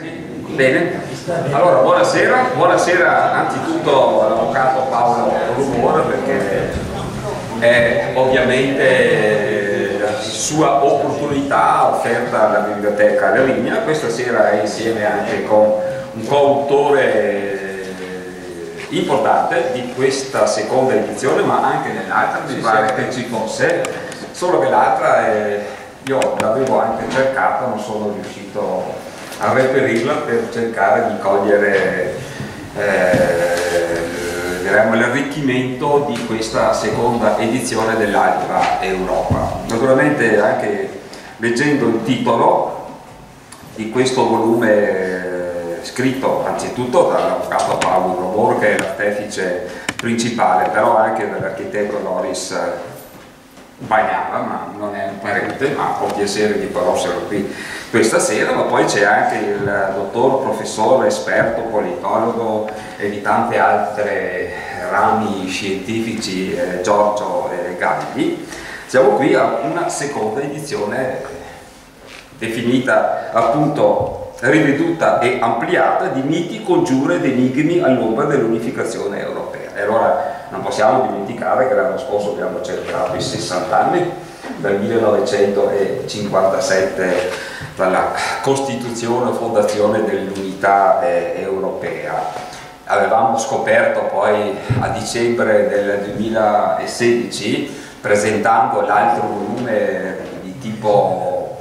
Bene, allora buonasera, buonasera anzitutto all'avvocato Paolo Rumor perché è ovviamente la sua opportunità offerta alla Biblioteca Lavinia, questa sera è insieme anche con un coautore importante di questa seconda edizione ma anche nell'altra, mi pare che ci fosse, solo che l'altra io l'avevo anche cercata, non sono riuscito a reperirla per cercare di cogliere eh, l'arricchimento di questa seconda edizione dell'Altra Europa. Naturalmente anche leggendo il titolo di questo volume eh, scritto anzitutto dall'avvocato Paolo Robor che è l'artefice principale, però anche dall'architetto Loris Bagnava, ma non è un parente, ma ho piacere di conoscerlo qui questa sera, ma poi c'è anche il dottor, professore, esperto, politologo e di tante altre rami scientifici eh, Giorgio eh. Siamo qui a una seconda edizione definita appunto riveduta e ampliata di miti, congiure ed enigmi all'ombra dell'unificazione europea. E allora non possiamo dimenticare che l'anno scorso abbiamo celebrato i 60 anni, dal 1957 dalla costituzione o fondazione dell'unità eh, europea. Avevamo scoperto poi a dicembre del 2016, presentando l'altro volume di tipo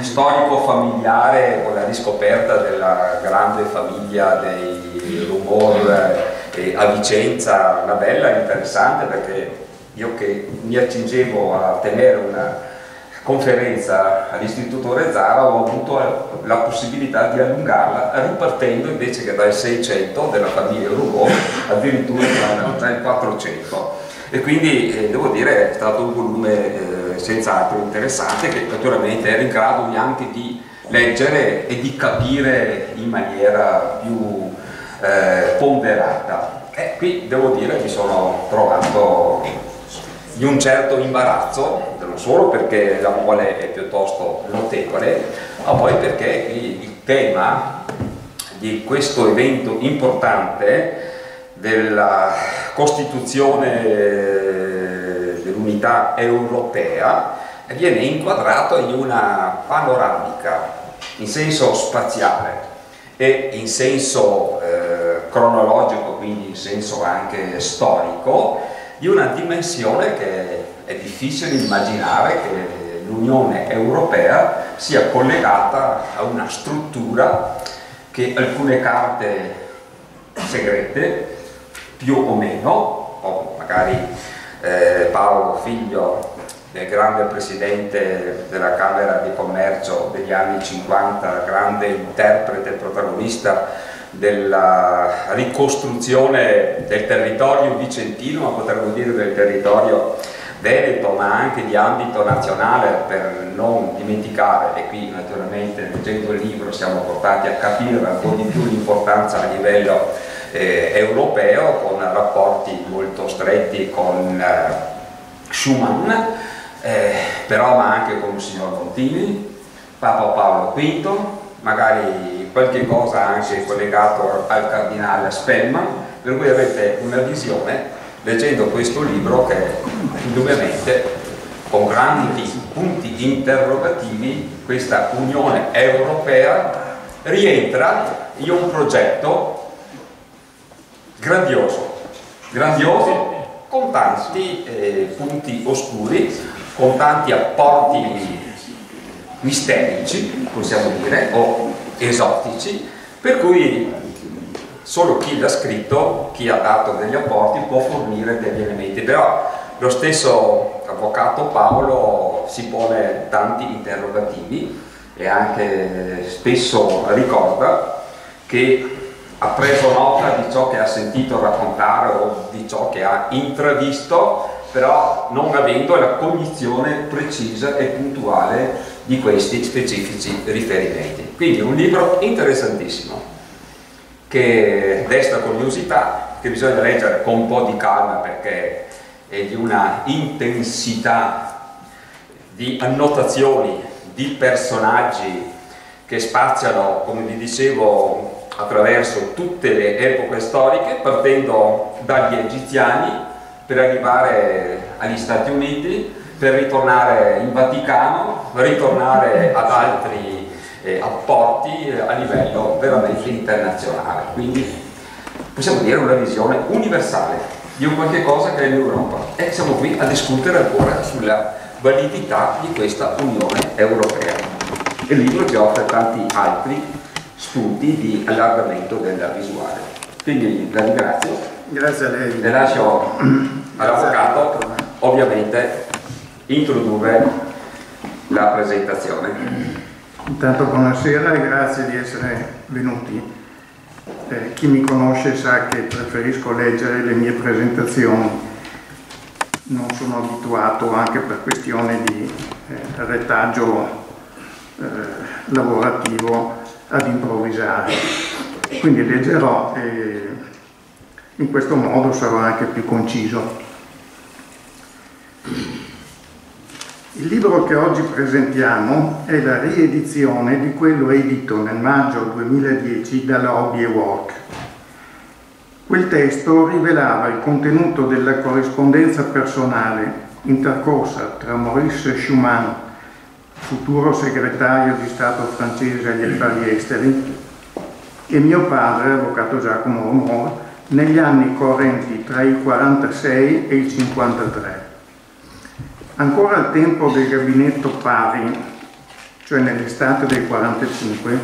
storico-familiare con la riscoperta della grande famiglia dei rumor e a Vicenza una bella interessante perché io che mi accingevo a tenere una conferenza all'Istituto Rezzara ho avuto la possibilità di allungarla ripartendo invece che dal 600 della famiglia Rougon addirittura dal 400 e quindi eh, devo dire è stato un volume eh, senz'altro interessante che naturalmente era in grado anche di leggere e di capire in maniera più eh, ponderata. E qui devo dire mi sono trovato di un certo imbarazzo, non solo perché la mole è piuttosto notevole, ma poi perché il tema di questo evento importante della Costituzione dell'unità europea viene inquadrato in una panoramica in senso spaziale e in senso eh, cronologico, quindi in senso anche storico, di una dimensione che è difficile immaginare che l'Unione Europea sia collegata a una struttura che alcune carte segrete, più o meno, o magari eh, Paolo, figlio del grande presidente della Camera di Commercio degli anni 50, grande interprete e protagonista della ricostruzione del territorio vicentino, ma potremmo dire del territorio veneto, ma anche di ambito nazionale per non dimenticare, e qui naturalmente leggendo il libro siamo portati a capire ancora di più l'importanza a livello eh, europeo con rapporti molto stretti con eh, Schumann, eh, però ma anche con il signor Montini, Papa Paolo V, magari qualche cosa anche collegato al cardinale Spellman, per cui avete una visione leggendo questo libro che indubbiamente con grandi punti interrogativi questa Unione Europea rientra in un progetto grandioso, grandioso con tanti eh, punti oscuri con tanti apporti misterici, possiamo dire, o esotici, per cui solo chi l'ha scritto, chi ha dato degli apporti può fornire degli elementi, però lo stesso avvocato Paolo si pone tanti interrogativi e anche spesso ricorda che ha preso nota di ciò che ha sentito raccontare o di ciò che ha intravisto però non avendo la cognizione precisa e puntuale di questi specifici riferimenti. Quindi un libro interessantissimo che desta curiosità, che bisogna leggere con un po' di calma perché è di una intensità di annotazioni, di personaggi che spaziano, come vi dicevo, attraverso tutte le epoche storiche, partendo dagli egiziani per arrivare agli Stati Uniti, per ritornare in Vaticano, ritornare ad altri eh, apporti eh, a livello veramente internazionale. Quindi possiamo dire una visione universale di un qualche cosa che è in Europa e siamo qui a discutere ancora sulla validità di questa Unione Europea. Il libro ci offre tanti altri spunti di allargamento della visuale. Quindi la ringrazio. Grazie a lei. Le lascio all'avvocato, ovviamente, introdurre la presentazione. Intanto buonasera e grazie di essere venuti. Eh, chi mi conosce sa che preferisco leggere le mie presentazioni, non sono abituato anche per questione di eh, retaggio eh, lavorativo ad improvvisare. Quindi leggerò e in questo modo sarò anche più conciso. Il libro che oggi presentiamo è la riedizione di quello edito nel maggio 2010 dalla Hobby Work. Quel testo rivelava il contenuto della corrispondenza personale intercorsa tra Maurice Schumann, futuro segretario di Stato francese agli affari esteri, e mio padre, avvocato Giacomo Romor, negli anni correnti tra il 46 e il 53. Ancora al tempo del gabinetto Pari, cioè nell'estate del 45,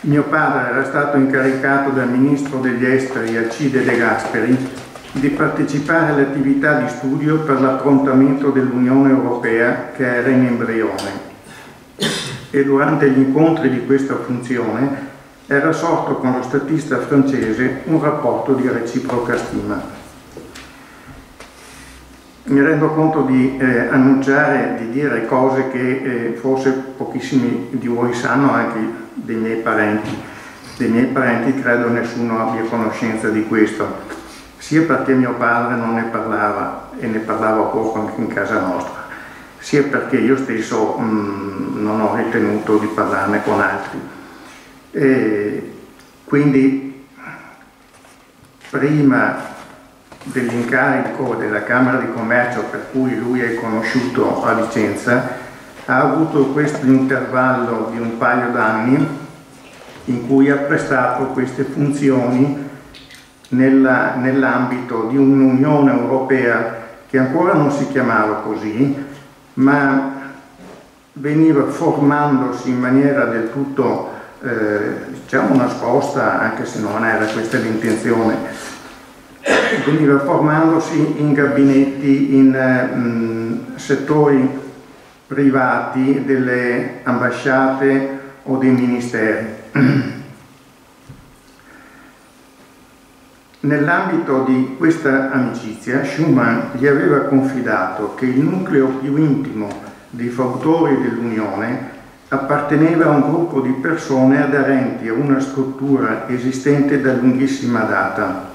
mio padre era stato incaricato dal ministro degli esteri Alcide De Gasperi di partecipare alle attività di studio per l'approntamento dell'Unione Europea che era in embrione. E durante gli incontri di questa funzione era sorto con lo statista francese un rapporto di reciproca stima mi rendo conto di eh, annunciare, di dire cose che eh, forse pochissimi di voi sanno, anche dei miei parenti. Dei miei parenti credo nessuno abbia conoscenza di questo, sia perché mio padre non ne parlava e ne parlava poco anche in casa nostra, sia perché io stesso mh, mm, non ho ritenuto di parlarne con altri. E quindi prima dell'incarico della Camera di Commercio per cui lui è conosciuto a Vicenza, ha avuto questo intervallo di un paio d'anni in cui ha prestato queste funzioni nella, nell'ambito di un'Unione Europea che ancora non si chiamava così, ma veniva formandosi in maniera del tutto eh, diciamo nascosta, anche se non era questa l'intenzione, veniva formandosi in gabinetti in mh, settori privati delle ambasciate o dei ministeri. Nell'ambito di questa amicizia Schumann gli aveva confidato che il nucleo più intimo dei fautori dell'Unione apparteneva a un gruppo di persone aderenti a una struttura esistente da lunghissima data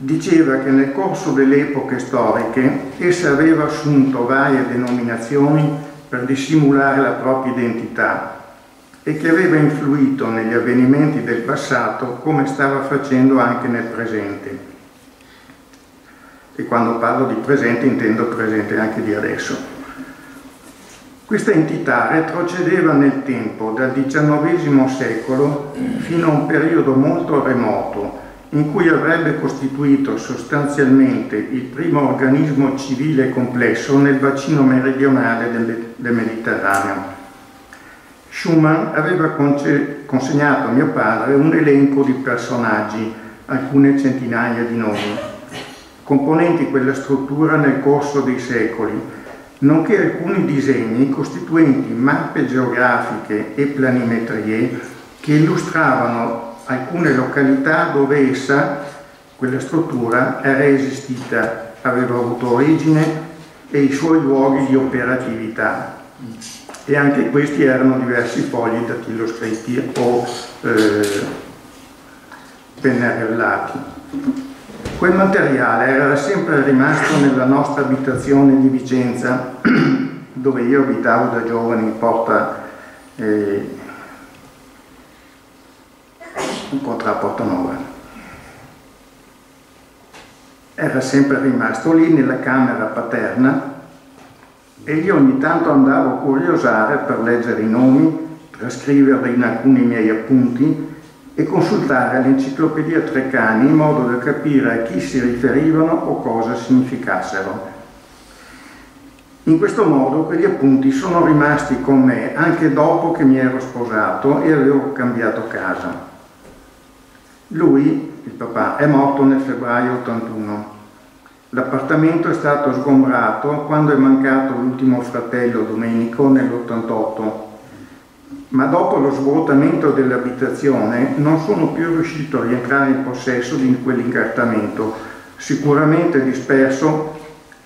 diceva che nel corso delle epoche storiche essa aveva assunto varie denominazioni per dissimulare la propria identità e che aveva influito negli avvenimenti del passato come stava facendo anche nel presente. E quando parlo di presente intendo presente anche di adesso. Questa entità retrocedeva nel tempo dal XIX secolo fino a un periodo molto remoto in cui avrebbe costituito sostanzialmente il primo organismo civile complesso nel bacino meridionale del, Mediterraneo. Schumann aveva consegnato a mio padre un elenco di personaggi, alcune centinaia di nomi, componenti quella struttura nel corso dei secoli, nonché alcuni disegni costituenti mappe geografiche e planimetrie che illustravano alcune località dove essa, quella struttura, era esistita, aveva avuto origine e i suoi luoghi di operatività. E anche questi erano diversi fogli datiloscritti o eh, pennarellati. Quel materiale era sempre rimasto nella nostra abitazione di Vicenza, dove io abitavo da giovane in porta e incontra a Portanova. Era sempre rimasto lì nella camera paterna e io ogni tanto andavo a curiosare per leggere i nomi, trascriverli in alcuni miei appunti e consultare l'enciclopedia Treccani in modo da capire a chi si riferivano o cosa significassero. In questo modo quegli appunti sono rimasti con me anche dopo che mi ero sposato e avevo cambiato casa. Lui, il papà, è morto nel febbraio 81. L'appartamento è stato sgombrato quando è mancato l'ultimo fratello Domenico nell'88 ma dopo lo svuotamento dell'abitazione non sono più riuscito a rientrare in possesso di quell'incartamento, sicuramente disperso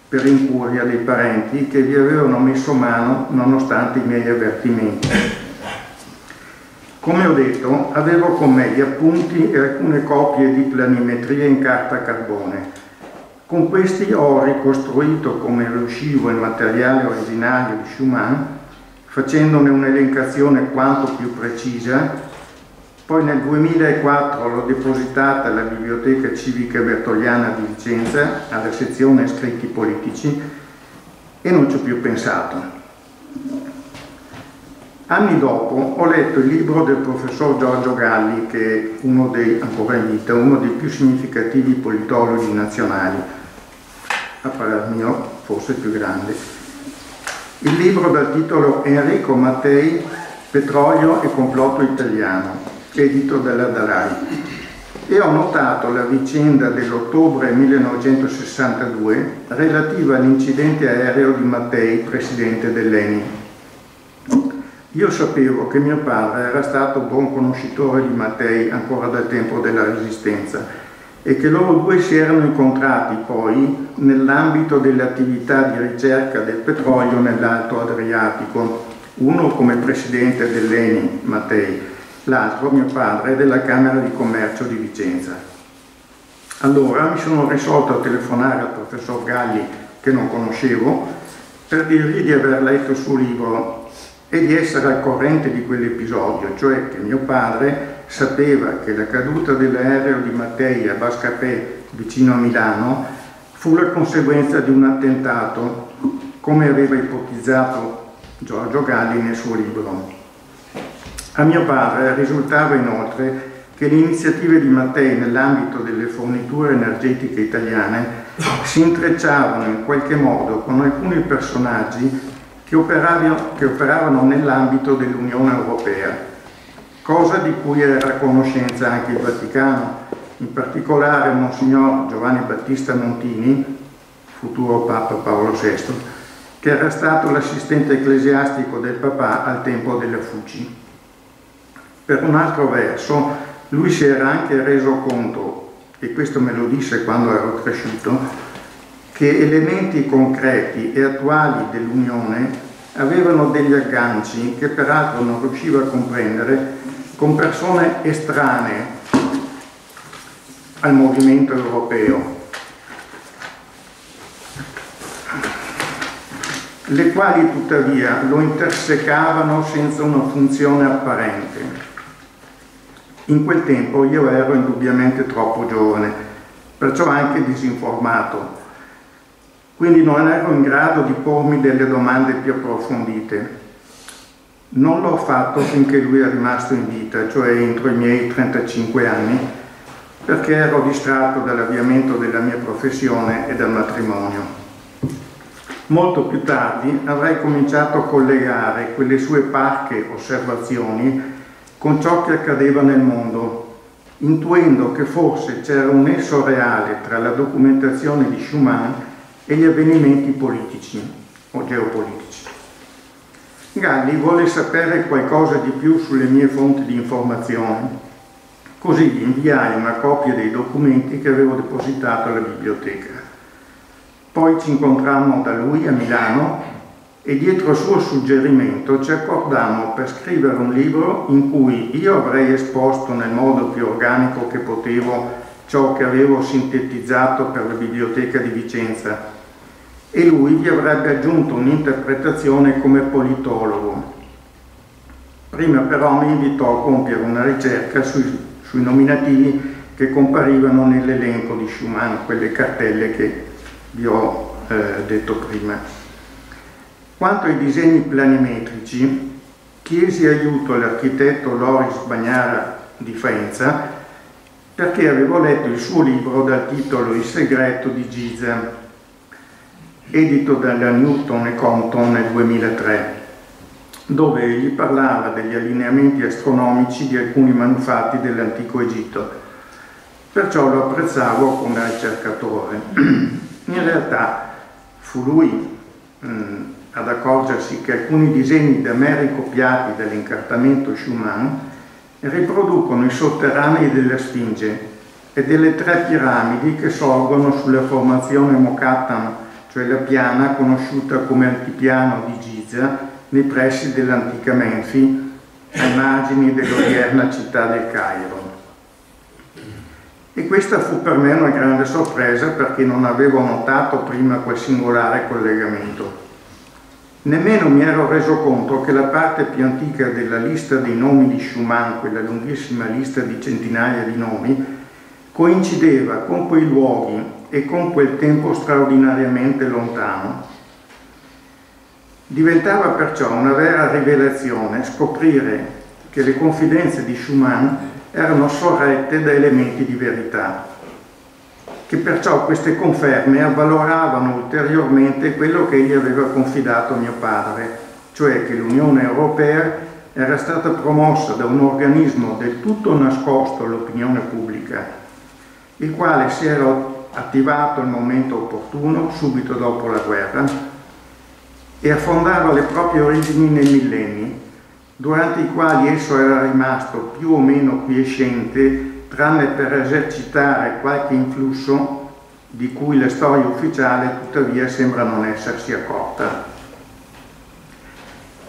per incuria dei parenti che vi avevano messo mano nonostante i miei avvertimenti. Come ho detto, avevo con me gli appunti e alcune copie di planimetria in carta carbone. Con questi ho ricostruito come riuscivo il materiale originario di Schumann facendone un'elencazione quanto più precisa. Poi nel 2004 l'ho depositata alla Biblioteca Civica Bertogliana di Vicenza, alla sezione scritti politici, e non ci ho più pensato. Anni dopo ho letto il libro del professor Giorgio Galli, che è uno dei, ancora in vita, uno dei più significativi politologi nazionali, a parer mio forse più grande, il libro dal titolo Enrico Mattei, Petrolio e complotto italiano, edito dalla Dalai. E ho notato la vicenda dell'ottobre 1962 relativa all'incidente aereo di Mattei, presidente dell'ENI. Io sapevo che mio padre era stato buon conoscitore di Mattei ancora dal tempo della Resistenza e che loro due si erano incontrati poi nell'ambito delle attività di ricerca del petrolio nell'Alto Adriatico, uno come presidente dell'ENI, Mattei, l'altro mio padre della Camera di Commercio di Vicenza. Allora mi sono risolto a telefonare al professor Galli, che non conoscevo, per dirgli di aver letto il suo libro e di essere al corrente di quell'episodio, cioè che mio padre sapeva che la caduta dell'aereo di Mattei a Bascapè, vicino a Milano, fu la conseguenza di un attentato, come aveva ipotizzato Giorgio Galli nel suo libro. A mio padre risultava inoltre che le iniziative di Mattei nell'ambito delle forniture energetiche italiane si intrecciavano in qualche modo con alcuni personaggi che operavano, nell'ambito dell'Unione Europea cosa di cui era a conoscenza anche il Vaticano, in particolare Monsignor Giovanni Battista Montini, futuro Papa Paolo VI, che era stato l'assistente ecclesiastico del papà al tempo della Fuci. Per un altro verso, lui si era anche reso conto, e questo me lo disse quando ero cresciuto, che elementi concreti e attuali dell'Unione avevano degli agganci che peraltro non riusciva a comprendere con persone estranee al movimento europeo, le quali tuttavia lo intersecavano senza una funzione apparente. In quel tempo io ero indubbiamente troppo giovane, perciò anche disinformato, quindi non ero in grado di pormi delle domande più approfondite. Non l'ho fatto finché lui è rimasto in vita, cioè entro i miei 35 anni, perché ero distratto dall'avviamento della mia professione e dal matrimonio. Molto più tardi avrei cominciato a collegare quelle sue parche osservazioni con ciò che accadeva nel mondo, intuendo che forse c'era un nesso reale tra la documentazione di Schumann e gli avvenimenti politici o geopolitici. Galli vuole sapere qualcosa di più sulle mie fonti di informazione. Così gli inviai una copia dei documenti che avevo depositato alla biblioteca. Poi ci incontrammo da lui a Milano e dietro al suo suggerimento ci accordammo per scrivere un libro in cui io avrei esposto nel modo più organico che potevo ciò che avevo sintetizzato per la biblioteca di Vicenza e lui gli avrebbe aggiunto un'interpretazione come politologo. Prima però mi invitò a compiere una ricerca sui, sui nominativi che comparivano nell'elenco di Schumann, quelle cartelle che vi ho eh, detto prima. Quanto ai disegni planimetrici, chiesi aiuto all'architetto Loris Bagnara di Faenza perché avevo letto il suo libro dal titolo Il segreto di Giza, edito dalla Newton e Compton nel 2003 dove egli parlava degli allineamenti astronomici di alcuni manufatti dell'antico Egitto. Perciò lo apprezzavo come ricercatore. In realtà fu lui mh, ad accorgersi che alcuni disegni da me ricopiati dall'incartamento Schumann riproducono i sotterranei della Sfinge e delle tre piramidi che sorgono sulla formazione Mokattam, cioè la piana conosciuta come altipiano di Giza, nei pressi dell'antica Menfi, ai margini dell'odierna città del Cairo. E questa fu per me una grande sorpresa perché non avevo notato prima quel singolare collegamento. Nemmeno mi ero reso conto che la parte più antica della lista dei nomi di Schumann, quella lunghissima lista di centinaia di nomi, coincideva con quei luoghi e con quel tempo straordinariamente lontano. Diventava perciò una vera rivelazione scoprire che le confidenze di Schumann erano sorrette da elementi di verità, che perciò queste conferme avvaloravano ulteriormente quello che egli aveva confidato a mio padre, cioè che l'Unione Europea era stata promossa da un organismo del tutto nascosto all'opinione pubblica, il quale si era attivato al momento opportuno, subito dopo la guerra, e affondava le proprie origini nei millenni, durante i quali esso era rimasto più o meno quiescente, tranne per esercitare qualche influsso di cui la storia ufficiale tuttavia sembra non essersi accorta.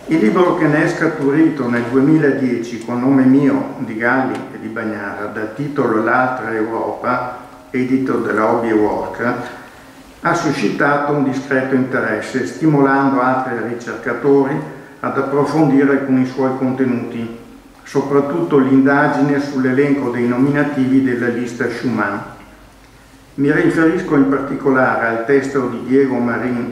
Il libro che ne è scaturito nel 2010 con nome mio di Galli e di Bagnara, dal titolo L'altra Europa, edito dalla Hobby Work, ha suscitato un discreto interesse, stimolando altri ricercatori ad approfondire alcuni suoi contenuti, soprattutto l'indagine sull'elenco dei nominativi della lista Schumann. Mi riferisco in particolare al testo di Diego Marin,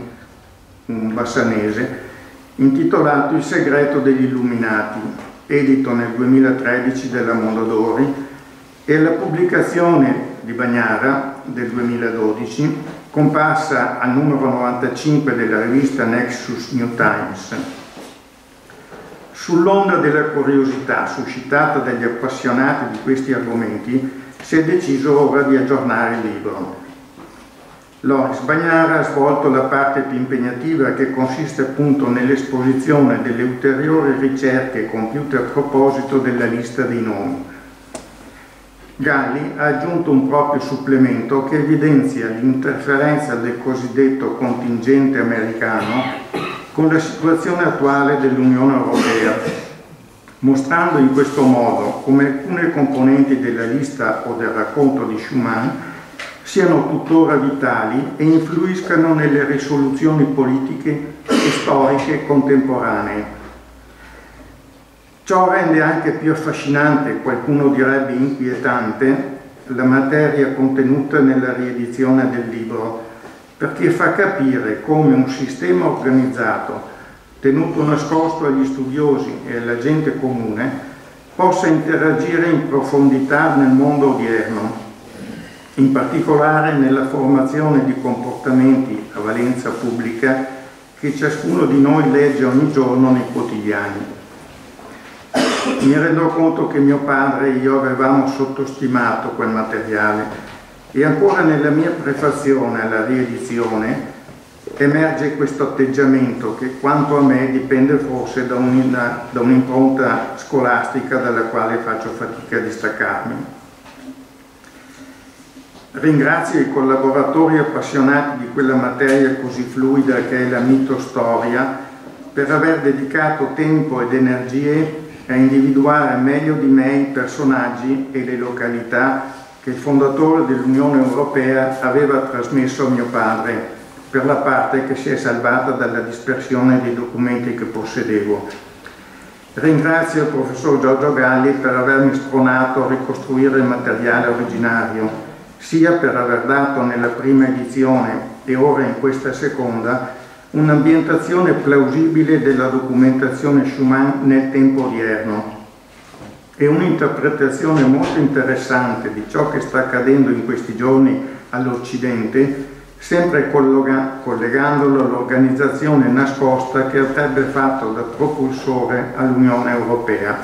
un bassanese, intitolato Il segreto degli illuminati, edito nel 2013 della Mondadori, e alla pubblicazione di Bagnara del 2012 comparsa al numero 95 della rivista Nexus New Times. Sull'onda della curiosità suscitata dagli appassionati di questi argomenti si è deciso ora di aggiornare il libro. Loris Bagnara ha svolto la parte più impegnativa che consiste appunto nell'esposizione delle ulteriori ricerche compiute a proposito della lista dei nomi Galli ha aggiunto un proprio supplemento che evidenzia l'interferenza del cosiddetto contingente americano con la situazione attuale dell'Unione Europea, mostrando in questo modo come alcune componenti della lista o del racconto di Schumann siano tuttora vitali e influiscano nelle risoluzioni politiche e storiche contemporanee. Ciò rende anche più affascinante, qualcuno direbbe inquietante, la materia contenuta nella riedizione del libro, perché fa capire come un sistema organizzato, tenuto nascosto agli studiosi e alla gente comune, possa interagire in profondità nel mondo odierno, in particolare nella formazione di comportamenti a valenza pubblica che ciascuno di noi legge ogni giorno nei quotidiani. Mi rendo conto che mio padre e io avevamo sottostimato quel materiale e ancora nella mia prefazione alla riedizione emerge questo atteggiamento che quanto a me dipende forse da, un'impronta scolastica dalla quale faccio fatica a distaccarmi. Ringrazio i collaboratori appassionati di quella materia così fluida che è la mitostoria per aver dedicato tempo ed energie a individuare meglio di me i personaggi e le località che il fondatore dell'Unione Europea aveva trasmesso a mio padre per la parte che si è salvata dalla dispersione dei documenti che possedevo. Ringrazio il professor Giorgio Galli per avermi spronato a ricostruire il materiale originario, sia per aver dato nella prima edizione e ora in questa seconda un'ambientazione plausibile della documentazione Schumann nel tempo odierno e un'interpretazione molto interessante di ciò che sta accadendo in questi giorni all'Occidente, sempre collegandolo all'organizzazione nascosta che avrebbe fatto da propulsore all'Unione Europea.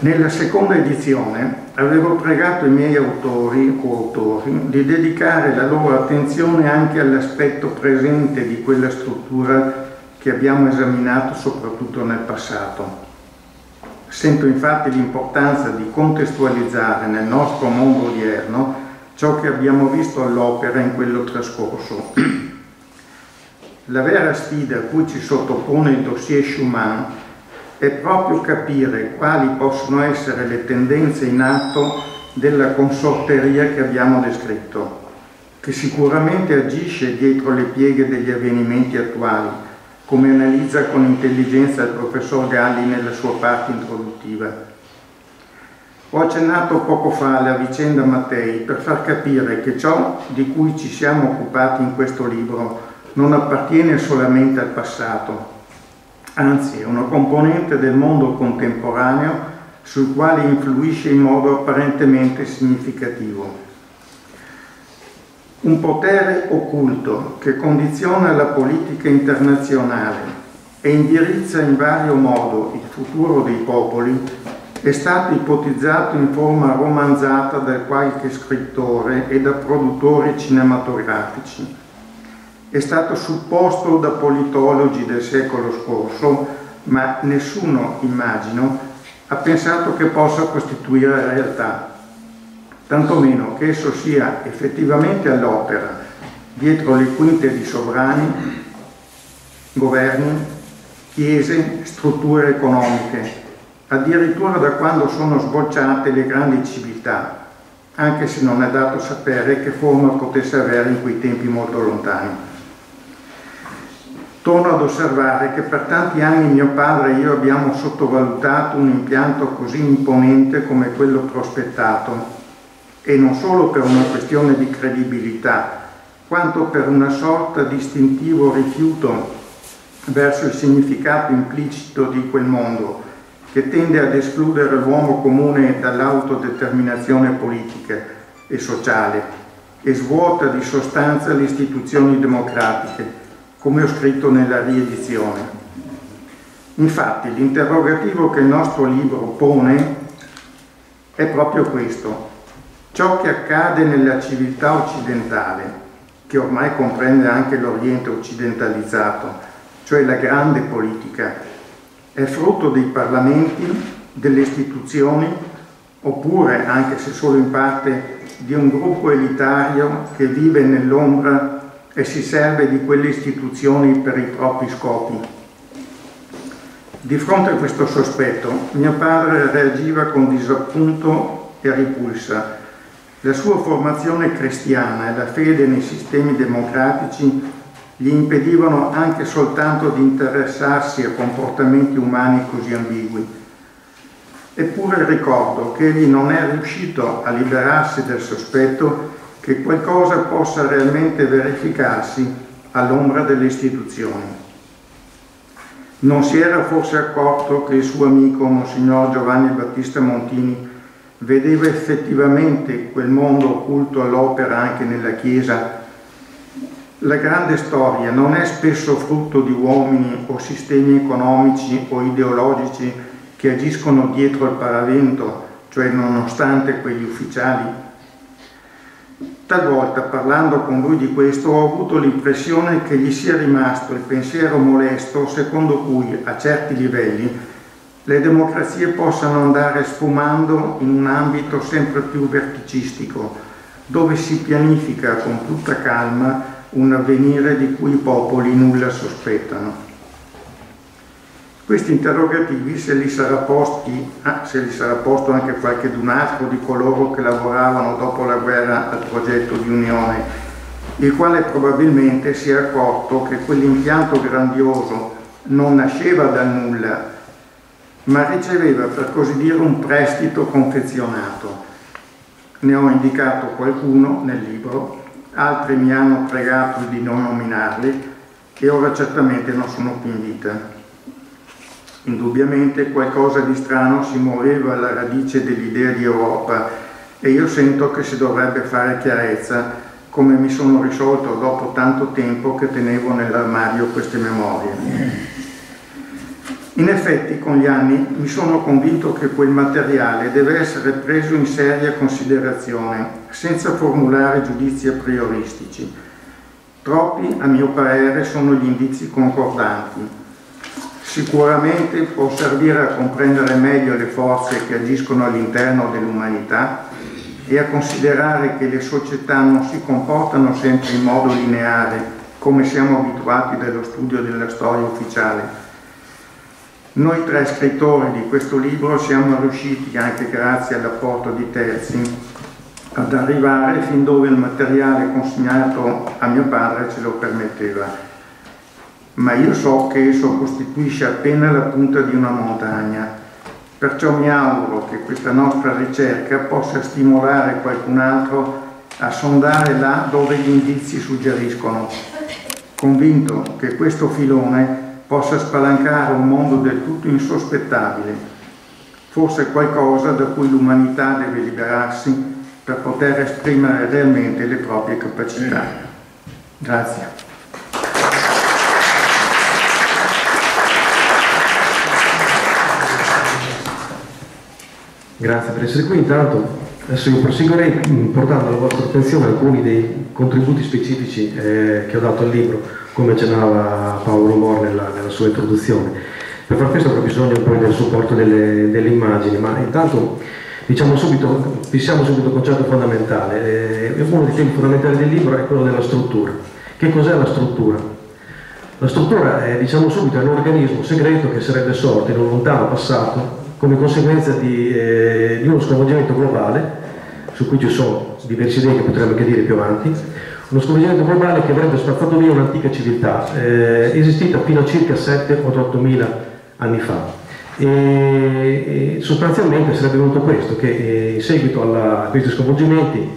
Nella seconda edizione avevo pregato i miei autori o autori di dedicare la loro attenzione anche all'aspetto presente di quella struttura che abbiamo esaminato soprattutto nel passato. Sento infatti l'importanza di contestualizzare nel nostro mondo odierno ciò che abbiamo visto all'opera in quello trascorso. La vera sfida a cui ci sottopone il dossier Schumann è proprio capire quali possono essere le tendenze in atto della consorteria che abbiamo descritto, che sicuramente agisce dietro le pieghe degli avvenimenti attuali, come analizza con intelligenza il professor Galli nella sua parte introduttiva. Ho accennato poco fa alla vicenda Mattei per far capire che ciò di cui ci siamo occupati in questo libro non appartiene solamente al passato, anzi è una componente del mondo contemporaneo sul quale influisce in modo apparentemente significativo. Un potere occulto che condiziona la politica internazionale e indirizza in vario modo il futuro dei popoli è stato ipotizzato in forma romanzata da qualche scrittore e da produttori cinematografici. È stato supposto da politologi del secolo scorso, ma nessuno, immagino, ha pensato che possa costituire realtà, tantomeno che esso sia effettivamente all'opera dietro le quinte di sovrani, governi, chiese, strutture economiche, addirittura da quando sono sbocciate le grandi civiltà, anche se non è dato sapere che forma potesse avere in quei tempi molto lontani. Torno ad osservare che per tanti anni mio padre e io abbiamo sottovalutato un impianto così imponente come quello prospettato, e non solo per una questione di credibilità, quanto per una sorta di istintivo rifiuto verso il significato implicito di quel mondo, che tende ad escludere l'uomo comune dall'autodeterminazione politica e sociale e svuota di sostanza le istituzioni democratiche, come ho scritto nella riedizione. Infatti l'interrogativo che il nostro libro pone è proprio questo. Ciò che accade nella civiltà occidentale, che ormai comprende anche l'Oriente occidentalizzato, cioè la grande politica, è frutto dei parlamenti, delle istituzioni, oppure, anche se solo in parte, di un gruppo elitario che vive nell'ombra e si serve di quelle istituzioni per i propri scopi. Di fronte a questo sospetto, mio padre reagiva con disappunto e ripulsa. La sua formazione cristiana e la fede nei sistemi democratici gli impedivano anche soltanto di interessarsi a comportamenti umani così ambigui. Eppure ricordo che egli non è riuscito a liberarsi del sospetto che qualcosa possa realmente verificarsi all'ombra delle istituzioni. Non si era forse accorto che il suo amico Monsignor Giovanni Battista Montini vedeva effettivamente quel mondo occulto all'opera anche nella Chiesa la grande storia non è spesso frutto di uomini o sistemi economici o ideologici che agiscono dietro il paravento, cioè nonostante quegli ufficiali. Talvolta, parlando con lui di questo, ho avuto l'impressione che gli sia rimasto il pensiero molesto secondo cui, a certi livelli, le democrazie possano andare sfumando in un ambito sempre più verticistico, dove si pianifica con tutta calma un avvenire di cui i popoli nulla sospettano. Questi interrogativi, se li sarà, posti, ah, se li sarà posto anche qualche d'un altro di coloro che lavoravano dopo la guerra al progetto di unione, il quale probabilmente si è accorto che quell'impianto grandioso non nasceva dal nulla, ma riceveva per così dire un prestito confezionato. Ne ho indicato qualcuno nel libro, altri mi hanno pregato di non nominarli e ora certamente non sono più in vita. Indubbiamente qualcosa di strano si muoveva alla radice dell'idea di Europa e io sento che si dovrebbe fare chiarezza come mi sono risolto dopo tanto tempo che tenevo nell'armadio queste memorie. In effetti con gli anni mi sono convinto che quel materiale deve essere preso in seria considerazione, senza formulare giudizi a prioristici. Troppi, a mio parere, sono gli indizi concordanti. Sicuramente può servire a comprendere meglio le forze che agiscono all'interno dell'umanità e a considerare che le società non si comportano sempre in modo lineare, come siamo abituati dallo studio della storia ufficiale, noi tre scrittori di questo libro siamo riusciti, anche grazie all'apporto di terzi, ad arrivare fin dove il materiale consegnato a mio padre ce lo permetteva. Ma io so che esso costituisce appena la punta di una montagna, perciò mi auguro che questa nostra ricerca possa stimolare qualcun altro a sondare là dove gli indizi suggeriscono, convinto che questo filone possa spalancare un mondo del tutto insospettabile, forse qualcosa da cui l'umanità deve liberarsi per poter esprimere realmente le proprie capacità. Grazie. Grazie per essere qui. Intanto adesso io proseguirei portando alla vostra attenzione alcuni dei contributi specifici eh, che ho dato al libro come accennava Paolo Mor nella, nella, sua introduzione. Per far questo avrà bisogno poi del supporto delle, delle immagini, ma intanto diciamo subito, fissiamo subito il concetto fondamentale. Eh, uno dei temi fondamentali del libro è quello della struttura. Che cos'è la struttura? La struttura è, diciamo subito, un organismo segreto che sarebbe sorto in un lontano passato come conseguenza di, eh, di uno sconvolgimento globale, su cui ci sono diverse idee che potremmo anche dire più avanti, uno sconvolgimento globale che avrebbe spazzato via un'antica civiltà, eh, esistita fino a circa 7 o 8 mila anni fa. E, e sostanzialmente sarebbe venuto questo, che eh, in seguito alla, a questi sconvolgimenti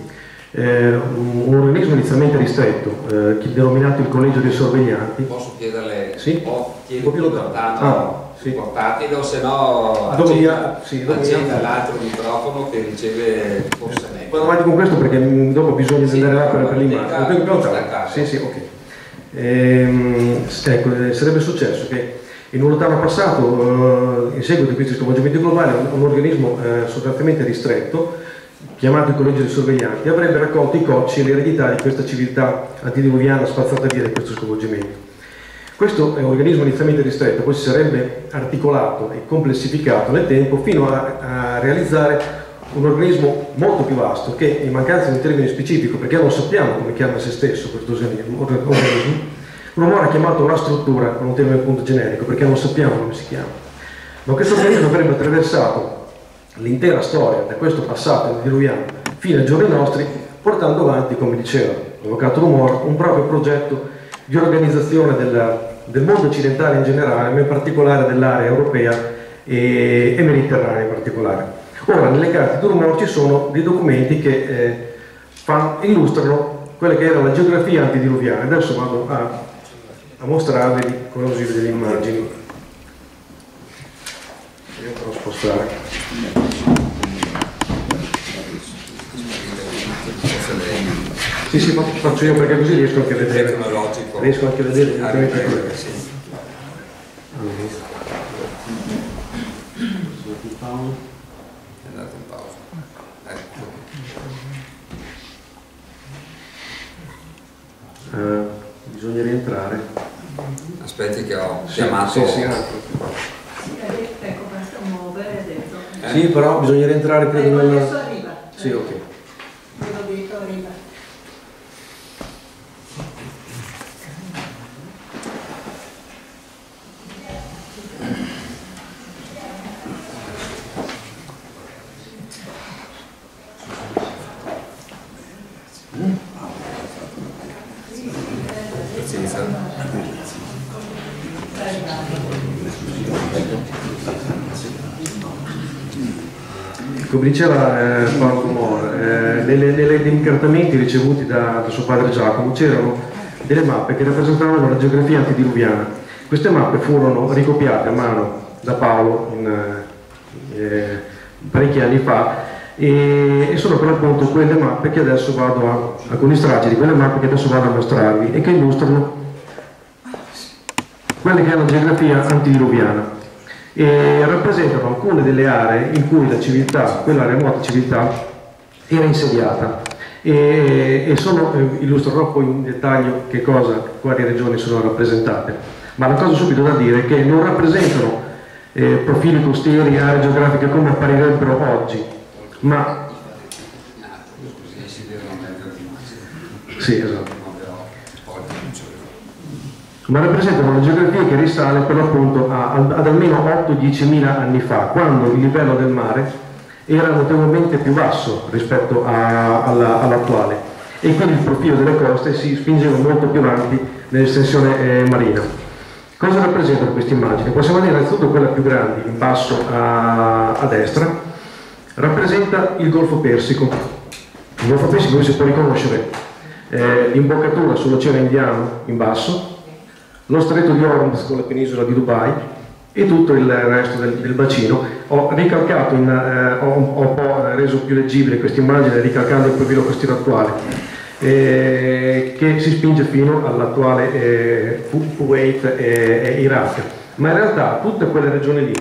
eh, un, organismo inizialmente ristretto, eh, denominato il collegio dei sorveglianti. Posso chiederle? Sì? O chiedi più lontano? Ah, sì. portatelo, se no accenda, sì, accenda l'altro microfono che riceve forse meglio. Vado avanti con questo perché dopo bisogna sì, andare là per, per l'immagine. Sì, sì, ok. Ehm, ecco, eh, sarebbe successo che in un lontano passato, eh, in seguito a questi sconvolgimenti globali, un, un organismo eh, sostanzialmente ristretto, chiamato il collegio dei sorveglianti, avrebbe raccolto i cocci e l'eredità di questa civiltà antediluviana spazzata via da questo sconvolgimento. Questo è un organismo inizialmente ristretto, poi si sarebbe articolato e complessificato nel tempo fino a, a realizzare un organismo molto più vasto che, in mancanza di un termine specifico, perché non sappiamo come chiama se stesso questo organismo, l'uomo ha chiamato la struttura con un termine appunto generico, perché non sappiamo come si chiama. Ma questo organismo avrebbe attraversato l'intera storia da questo passato diluviano fino ai giorni nostri, portando avanti, come diceva l'avvocato Rumor, un proprio progetto di organizzazione della, del mondo occidentale in generale, ma in particolare dell'area europea e, e, mediterranea in particolare. Ora, nelle carte di Durmor ci sono dei documenti che eh, fan, illustrano quella che era la geografia antidiluviana. Adesso vado a, a mostrarvi con l'ausilio delle immagini. Io spostare. Sì, sì, faccio io perché così riesco anche a vedere. Riesco anche a vedere ah. Sì. È andato in pausa. Ecco. Uh, bisogna rientrare. Aspetti che ho sì, chiamato. Sì, sì, ecco, questo muovere dentro. Eh? Sì, però bisogna rientrare credo ecco, nella... Adesso arriva. Sì, ok. Come diceva eh, Paolo Mor, eh, negli incartamenti ricevuti da, da, suo padre Giacomo c'erano delle mappe che rappresentavano la geografia antidiluviana. Queste mappe furono ricopiate a mano da Paolo in, eh, parecchi anni fa e, e, sono per l'appunto quelle mappe che adesso vado a, alcuni stragi di quelle mappe che adesso vado a mostrarvi e che illustrano quelle che è la geografia antidiluviana e rappresentano alcune delle aree in cui la civiltà, quella remota civiltà, era insediata e, e sono, eh, illustrerò poi in dettaglio che cosa, quali regioni sono rappresentate. Ma la cosa subito da dire è che non rappresentano eh, profili costieri, aree geografiche come apparirebbero oggi, ma... Sì, esatto ma rappresentano una geografia che risale per l'appunto ad almeno 8-10 mila anni fa, quando il livello del mare era notevolmente più basso rispetto all'attuale e quindi il profilo delle coste si spingeva molto più avanti nell'estensione eh, marina. Cosa rappresentano queste immagini? Possiamo dire innanzitutto quella più grande, in basso a, a destra, rappresenta il Golfo Persico. Il Golfo Persico si può riconoscere eh, l'imboccatura sull'Oceano Indiano in basso, lo stretto di Hormuz con la penisola di Dubai e tutto il resto del, del bacino. Ho ricalcato, in, eh, ho, ho, reso più leggibile questa immagine ricalcando il profilo costiero attuale eh, che si spinge fino all'attuale eh, Kuwait e, Iraq. Ma in realtà tutta quella regione lì,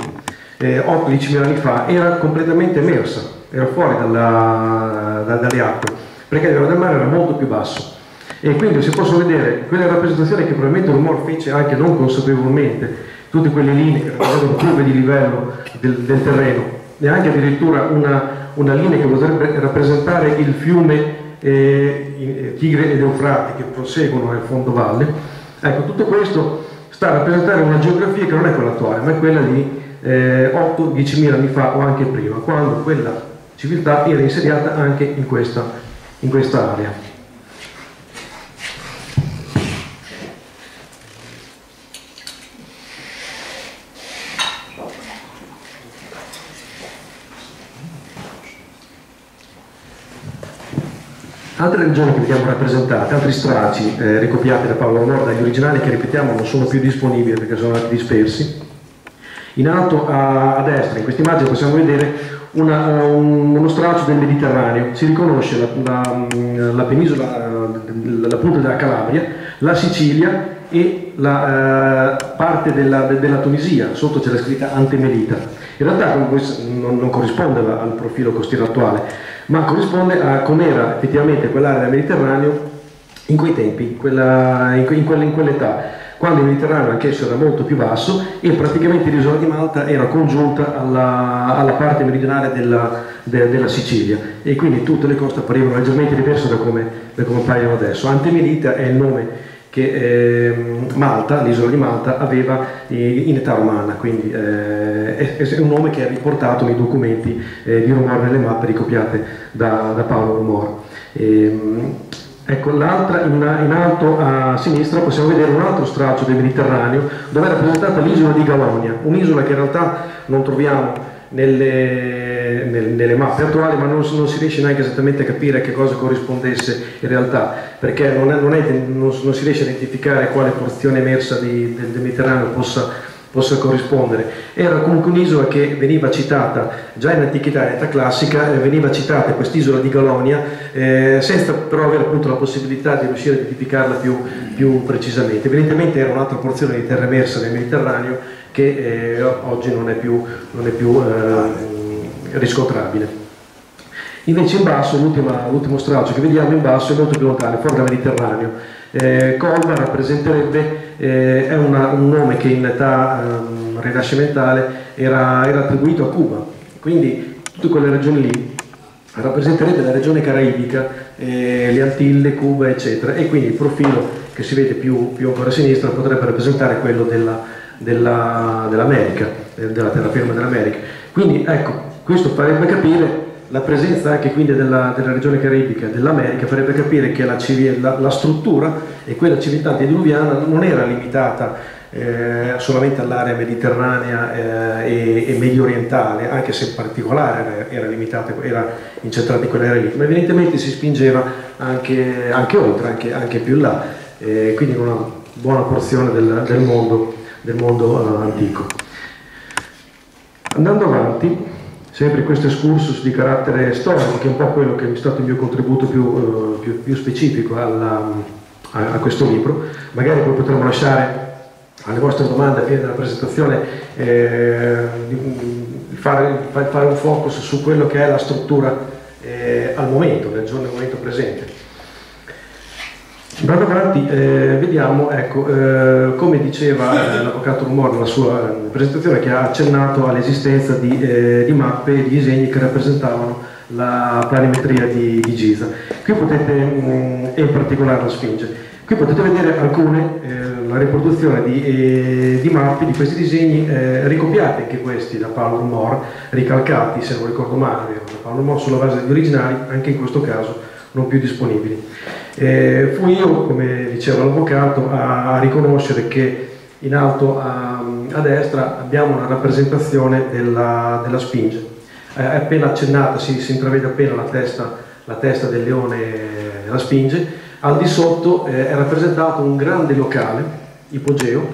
eh, 8-10 mila anni fa, era completamente emersa, era fuori dalla, da, dalle acque, perché il livello del mare era molto più basso e quindi si possono vedere quelle rappresentazioni che probabilmente l'umor fece anche non consapevolmente, tutte quelle linee che rappresentano curve di livello del, del, terreno e anche addirittura una, una, linea che potrebbe rappresentare il fiume eh, eh Tigre ed Eufrate che proseguono nel fondo valle. Ecco, tutto questo sta a rappresentare una geografia che non è quella attuale, ma è quella di eh, 8-10 mila anni fa o anche prima, quando quella civiltà era insediata anche in questa, in questa area. Altre regioni che vediamo rappresentate, altri stracci eh, ricopiati da Paolo Amor, dagli originali che ripetiamo non sono più disponibili perché sono andati dispersi. In alto a, a destra, in questa immagine possiamo vedere una, un, uno straccio del Mediterraneo, si riconosce la, la, la penisola, la punta della Calabria, la Sicilia e la eh, parte della, della, Tunisia, sotto c'è la scritta Antemelita. In realtà non, non corrisponde al profilo costiero attuale, ma corrisponde a com'era effettivamente quell'area del Mediterraneo in quei tempi, quella, in, in, quella, in quell'età quando il Mediterraneo anch'esso era molto più basso e praticamente l'isola di Malta era congiunta alla, alla parte meridionale della, de, della, Sicilia e quindi tutte le coste apparivano leggermente diverse da come, da come appaiono adesso. Antemelita è il nome che eh, Malta, l'isola di Malta, aveva in età romana, quindi eh, è, un nome che è riportato nei documenti eh, di Romor nelle mappe ricopiate da, da Paolo Romor. Ehm, ecco, in, in, alto a sinistra possiamo vedere un altro straccio del Mediterraneo dove è rappresentata l'isola di Galonia, un'isola che in realtà non troviamo nelle, nelle, mappe attuali, ma non, non, si riesce neanche esattamente a capire a che cosa corrispondesse in realtà, perché non, è, non, è, non si riesce a identificare quale porzione emersa di, del, del Mediterraneo possa possa corrispondere. Era comunque un'isola che veniva citata già in antichità, in età classica, eh, veniva citata quest'isola di Galonia, eh, senza però avere appunto la possibilità di riuscire a identificarla più, più precisamente. Evidentemente era un'altra porzione di terra emersa nel Mediterraneo che eh, oggi non è più, non è più eh, riscontrabile. Invece in basso, l'ultimo stralcio che vediamo in basso è molto più lontano, fuori dal Mediterraneo. Eh, Colma rappresenterebbe, eh, è una, un nome che in età eh, rinascimentale era, era, attribuito a Cuba, quindi tutte quelle regioni lì rappresenterebbe la regione caraibica, eh, le Antille, Cuba eccetera e quindi il profilo che si vede più, più ancora a sinistra potrebbe rappresentare quello della, della, dell'America, della terraferma dell'America. Quindi ecco, questo farebbe capire la presenza anche quindi della, della regione caribica e dell'America farebbe capire che la, la, la, struttura e quella civiltà antediluviana non era limitata eh, solamente all'area mediterranea eh, e, e, medio orientale, anche se in particolare era, era limitata, era incentrata in quell'area lì, ma evidentemente si spingeva anche, anche oltre, anche, anche, più in là, eh, quindi in una buona porzione del, del mondo, del mondo eh, antico. Andando avanti, sempre questo excursus di carattere storico, che è un po' quello che è stato il mio contributo più, eh, più, più specifico alla, a, a, questo libro, magari poi potremo lasciare alle vostre domande a fine della presentazione eh, fare, fare, un focus su quello che è la struttura eh, al momento, nel giorno nel momento presente. Andando avanti, eh, vediamo, ecco, eh, come diceva eh, l'Avvocato Rumor nella sua eh, presentazione, che ha accennato all'esistenza di, eh, di, mappe e di disegni che rappresentavano la planimetria di, di Giza. Qui potete, mm, e in particolare la Sfinge, qui potete vedere alcune, eh, la riproduzione di, di, mappe di questi disegni, ricopiati anche questi da Paolo Rumor, ricalcati, se non ricordo male, da Paolo Rumor sulla base degli originali, anche in questo caso non più disponibili. Eh, fu io, come diceva l'avvocato, a, a, riconoscere che in alto a, a, destra abbiamo una rappresentazione della, della spinge. Eh, è appena accennata, si, si intravede appena la testa, la testa, del leone della spinge. Al di sotto eh, è rappresentato un grande locale, ipogeo,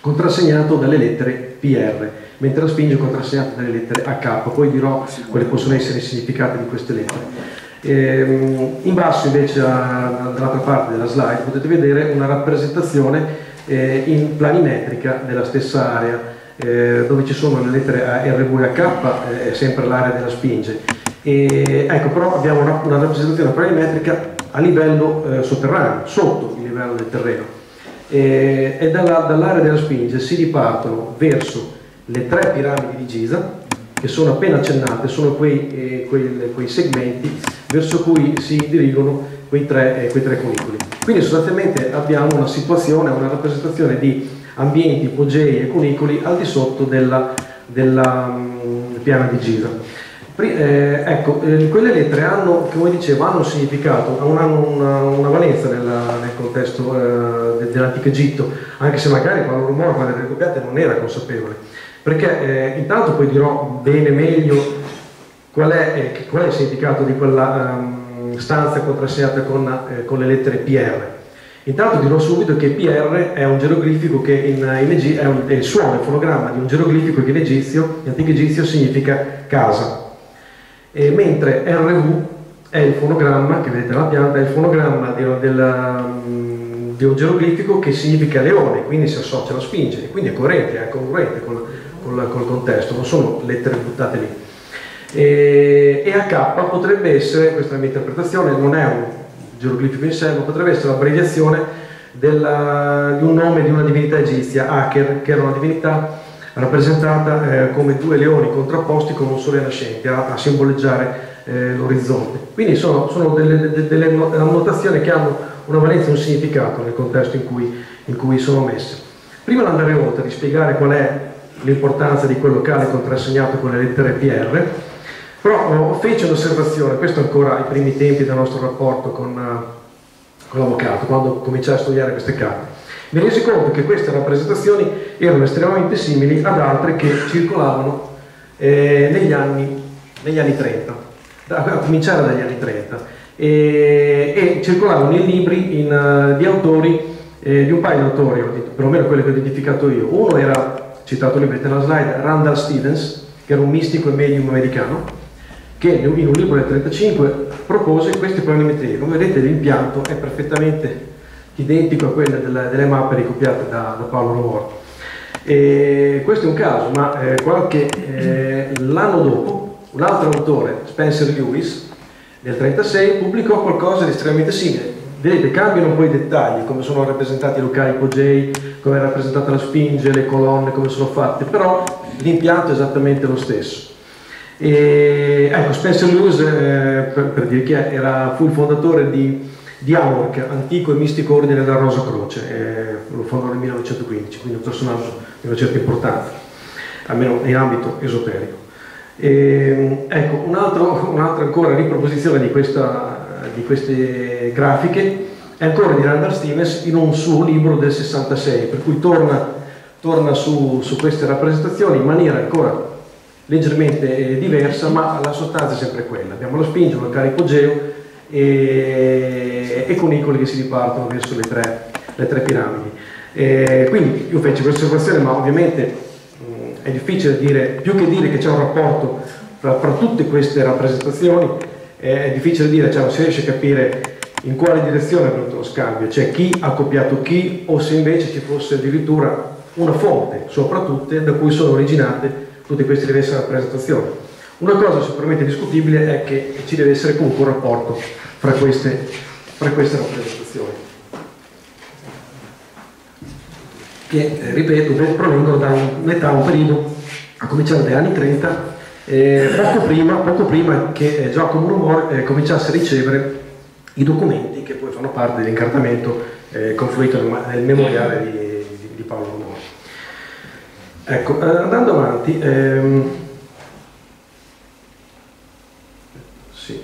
contrassegnato dalle lettere PR, mentre la spinge è contrassegnata dalle lettere AK. Poi dirò quali possono essere i significati di queste lettere. Eh, in basso invece dall'altra parte della slide potete vedere una rappresentazione eh, in planimetrica della stessa area eh, dove ci sono le lettere A, R, V e H, eh, è sempre l'area della spinge. E, ecco, però abbiamo una, una rappresentazione planimetrica a livello eh, sotterraneo, sotto il livello del terreno. E, e dalla, dall'area della spinge si ripartono verso le tre piramidi di Giza, che sono appena accennate, sono quei, eh, quei, quei segmenti verso cui si dirigono quei tre, eh, quei tre conicoli. Quindi sostanzialmente abbiamo una situazione, una rappresentazione di ambienti, ipogei e conicoli al di sotto della, della um, piana di Gira. Eh, ecco, eh, quelle lettere hanno, come dicevo, hanno un significato, hanno una, una valenza nella, nel contesto eh, dell'antico Egitto, anche se magari quando rumore, quando le ricopiate non era consapevole perché eh, intanto poi dirò bene meglio qual è, eh, qual è il significato di quella um, stanza contrassegnata con, eh, con, le lettere PR. Intanto dirò subito che PR è un geroglifico che in, in Egitto è, è, il suono, il fonogramma di un geroglifico che in egizio, in antico egizio significa casa, e mentre RV è il fonogramma, che vedete nella pianta, è il fonogramma di, del, um, di un geroglifico che significa leone, quindi si associa alla spinge, quindi è coerente, è congruente con col, col contesto, non sono lettere buttate lì. E, AK potrebbe essere, questa è la mia interpretazione, non è un geroglifico in sé, ma potrebbe essere l'abbreviazione di un nome di una divinità egizia, Aker, che era una divinità rappresentata eh, come due leoni contrapposti con un sole nascente a, a simboleggiare eh, l'orizzonte. Quindi sono, sono delle, delle, delle, annotazioni che hanno una valenza e un significato nel contesto in cui, in cui sono messe. Prima di andare oltre, di spiegare qual è l'importanza di quel locale contrassegnato con le lettere PR, però oh, fece un'osservazione, questo ancora ai primi tempi del nostro rapporto con, uh, con l'avvocato, quando cominciai a studiare queste carte. Mi resi conto che queste rappresentazioni erano estremamente simili ad altre che circolavano eh, negli, anni, negli, anni, 30, da, a cominciare dagli anni 30, e, e circolavano in libri in, uh, di autori, eh, di un paio di autori, perlomeno quelli che ho identificato io. Uno era citato libro nella slide, Randall Stevens, che era un mistico e medium americano, che in un libro del 1935 propose queste planimetrie. Come vedete l'impianto è perfettamente identico a quello delle, delle mappe ricopiate da, da Paolo Rovor. E questo è un caso, ma eh, eh, l'anno dopo un altro autore, Spencer Lewis, nel 1936, pubblicò qualcosa di estremamente simile. Vedete, cambiano un po' i dettagli, come sono rappresentati i locali ipogei, come è rappresentata la spinge, le colonne, come sono fatte, però l'impianto è esattamente lo stesso. E, ecco, Spencer Lewis, eh, per, per, dire chi è, era, fu il fondatore di, di Amorc, antico e mistico ordine della Rosa Croce, eh, lo fondò nel 1915, quindi un personaggio di una certa importanza, almeno in ambito esoterico. E, ecco, un'altra un ancora riproposizione di, questa, di, queste grafiche è ancora di Randall Stevens in un suo libro del 66, per cui torna, torna su, su queste rappresentazioni in maniera ancora leggermente diversa, ma la sostanza è sempre quella. Abbiamo la spinge, un carico geo e, e conicoli che si dipartono verso le tre, le tre piramidi. E quindi io feci questa osservazione, ma ovviamente mh, è difficile dire, più che dire che c'è un rapporto fra, fra, tutte queste rappresentazioni, è difficile dire, cioè non si riesce a capire in quale direzione è venuto lo scambio, cioè chi ha copiato chi o se invece ci fosse addirittura una fonte, soprattutto da cui sono originate tutte queste diverse rappresentazioni. Una cosa sicuramente discutibile è che ci deve essere comunque un rapporto fra queste, fra queste rappresentazioni, che, eh, ripeto, provengono da un'età, un periodo, a cominciare dagli anni 30, eh, poco, prima, poco, prima, che eh, Giacomo Rumor eh, cominciasse a ricevere i documenti che poi fanno parte dell'incartamento eh, confluito nel, nel memoriale di, di, di Paolo Rumor. Ecco, eh, andando avanti, ehm, sì.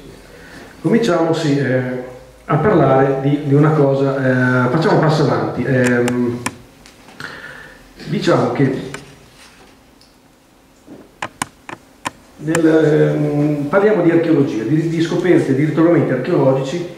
cominciamo sì, eh, a parlare di, di una cosa, eh, facciamo un passo avanti. Ehm, diciamo che nel, ehm, parliamo di archeologia, di, di, scoperte, di ritrovamenti archeologici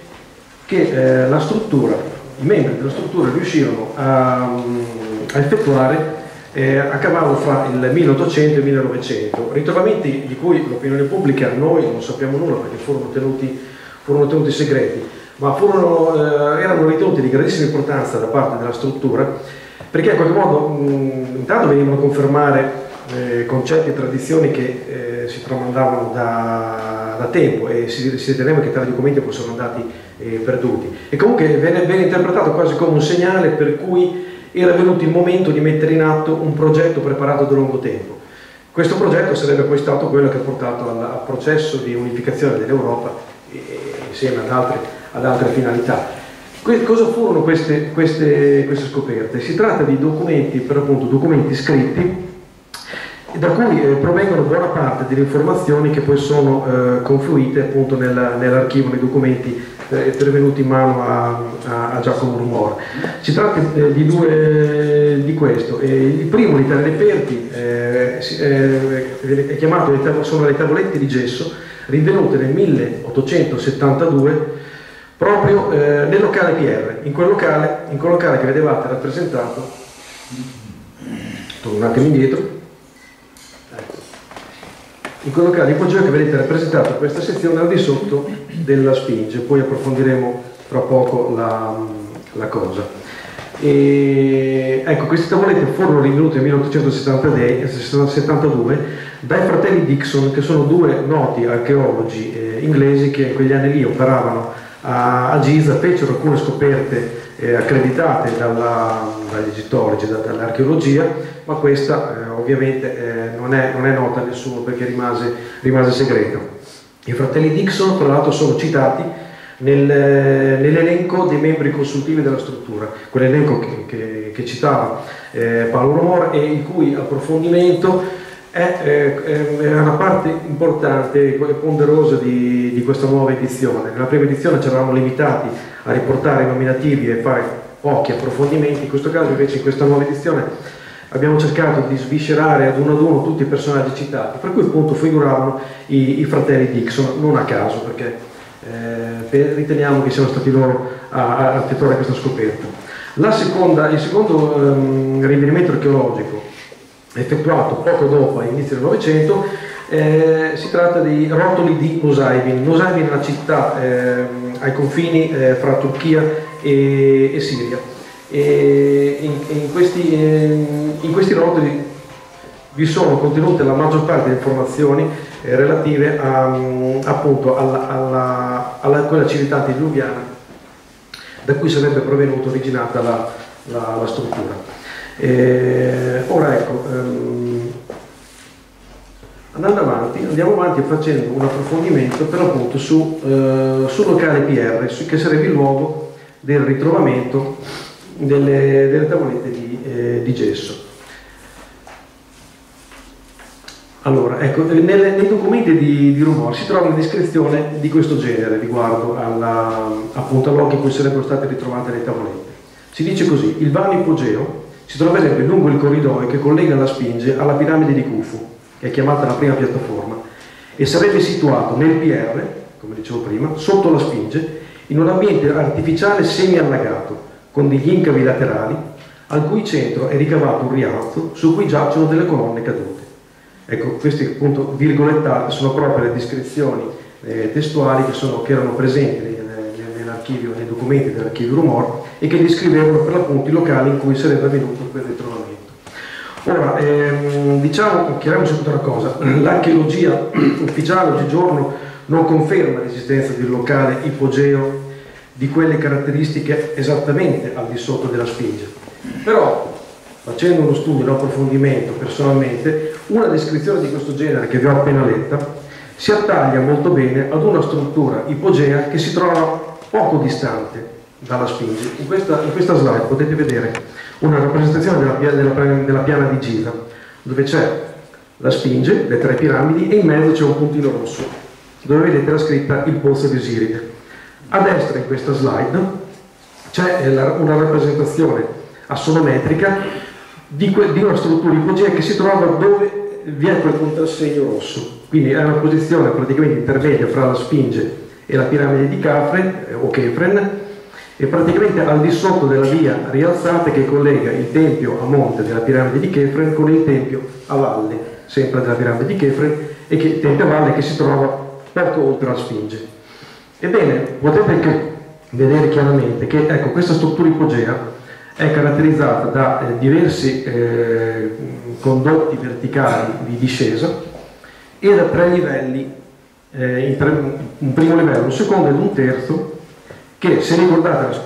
che eh, la struttura, i membri della struttura riuscirono a, a effettuare eh, a cavallo fra il 1800 e il 1900, ritrovamenti di cui l'opinione pubblica noi non sappiamo nulla perché furono tenuti, furono tenuti segreti, ma furono, eh, erano ritenuti di grandissima importanza da parte della struttura perché in qualche modo mh, intanto venivano a confermare eh, concetti e tradizioni che eh, si tramandavano da, da, tempo e si, si riteneva che tali documenti fossero andati eh, perduti. E comunque venne, venne interpretato quasi come un segnale per cui era venuto il momento di mettere in atto un progetto preparato da lungo tempo. Questo progetto sarebbe poi stato quello che ha portato al, processo di unificazione dell'Europa insieme ad altre, ad altre finalità. Que cosa furono queste, queste, queste, scoperte? Si tratta di documenti, per appunto, documenti scritti da cui eh, provengono buona parte delle informazioni che poi sono eh, confluite appunto nell'archivio dei documenti eh, pervenuti in mano a, a, a Giacomo Rumor. Si tratta eh, di due di questo. il primo, l'Italia Reperti, eh, è chiamato, sono le tavolette di gesso rinvenute nel 1872 proprio eh, nel locale PR, in quel locale, in quel locale che vedevate rappresentato, attimo indietro, in quel locale di Poggio che vedete rappresentato questa sezione al di sotto della spinge, poi approfondiremo fra poco la, la cosa. E, ecco, queste tavolette furono rinvenute nel 1872 dai fratelli Dixon, che sono due noti archeologi eh, inglesi che in quegli anni lì operavano a, a Giza, fecero alcune scoperte eh, accreditate dalla, dagli egittologi, da, dall'archeologia, ma questa eh, ovviamente eh, non è, non, è, nota a nessuno perché rimase, rimase segreto. I fratelli Dixon, tra l'altro, sono citati nel, nell'elenco dei membri consultivi della struttura, quell'elenco che, che, che citava eh, Paolo Romor e il cui approfondimento è, è, è, una parte importante e ponderosa di, di, questa nuova edizione. Nella prima edizione ci eravamo limitati a riportare i nominativi e fare pochi approfondimenti, in questo caso invece in questa nuova edizione abbiamo cercato di sviscerare ad uno ad uno tutti i personaggi citati, per cui appunto figuravano i, i fratelli Dixon, non a caso, perché eh, riteniamo che siano stati loro a, effettuare questa scoperta. Seconda, il secondo ehm, rinvenimento archeologico effettuato poco dopo, all'inizio del Novecento, eh, si tratta di rotoli di Nusaybin. Nusaybin è una città eh, ai confini eh, fra Turchia e, e Siria e in, in, questi, in, questi, rotoli vi sono contenute la maggior parte delle informazioni eh, relative a, appunto alla, alla, alla, quella civiltà diluviana da cui sarebbe provenuta, originata la, la, la struttura. Eh, ora ecco, ehm, andando avanti, andiamo avanti facendo un approfondimento per l'appunto su, eh, sul locale PR, che sarebbe il luogo del ritrovamento delle, delle tavolette di, eh, di gesso. Allora, ecco, nelle, nei documenti di, di Rumor si trova una descrizione di questo genere riguardo alla, appunto, all'occhio in cui sarebbero state ritrovate le tavolette. Si dice così, il vano ipogeo si troverebbe lungo il corridoio che collega la spinge alla piramide di Khufu, che è chiamata la prima piattaforma, e sarebbe situato nel PR, come dicevo prima, sotto la spinge, in un ambiente artificiale semi-allagato, con degli incavi laterali, al cui centro è ricavato un rialzo su cui giacciono delle colonne cadute. Ecco, queste appunto virgolettate sono proprio le descrizioni eh, testuali che, sono, che, erano presenti nell'archivio, nei documenti dell'archivio Rumor e che descrivevano per l'appunto i locali in cui sarebbe avvenuto quel ritrovamento. Ora, ehm, diciamo, chiariamoci tutta una cosa, l'archeologia ufficiale oggigiorno non conferma l'esistenza di un locale ipogeo di quelle caratteristiche esattamente al di sotto della spinge. Però, facendo uno studio, un approfondimento personalmente, una descrizione di questo genere che vi ho appena letta si attaglia molto bene ad una struttura ipogea che si trova poco distante dalla spinge. In questa, in questa slide potete vedere una rappresentazione della, della, della piana di Giza, dove c'è la spinge, le tre piramidi e in mezzo c'è un puntino rosso, dove vedete la scritta il pozzo di Osiride. A destra in questa slide c'è una rappresentazione assonometrica di, di una struttura ipogea che si trova dove vi è quel contrassegno rosso, quindi è una posizione praticamente intermedia fra la Spinge e la piramide di Kafren eh, o Kefren e praticamente al di sotto della via rialzata che collega il tempio a monte della piramide di Kefren con il tempio a valle, sempre della piramide di Kefren, e che tempio a valle che si trova poco oltre la Spinge. Ebbene, potete vedere chiaramente che ecco, questa struttura ipogea è caratterizzata da eh, diversi eh, condotti verticali di discesa e da tre livelli, eh, tre, un primo livello, un secondo ed un terzo, che se ricordate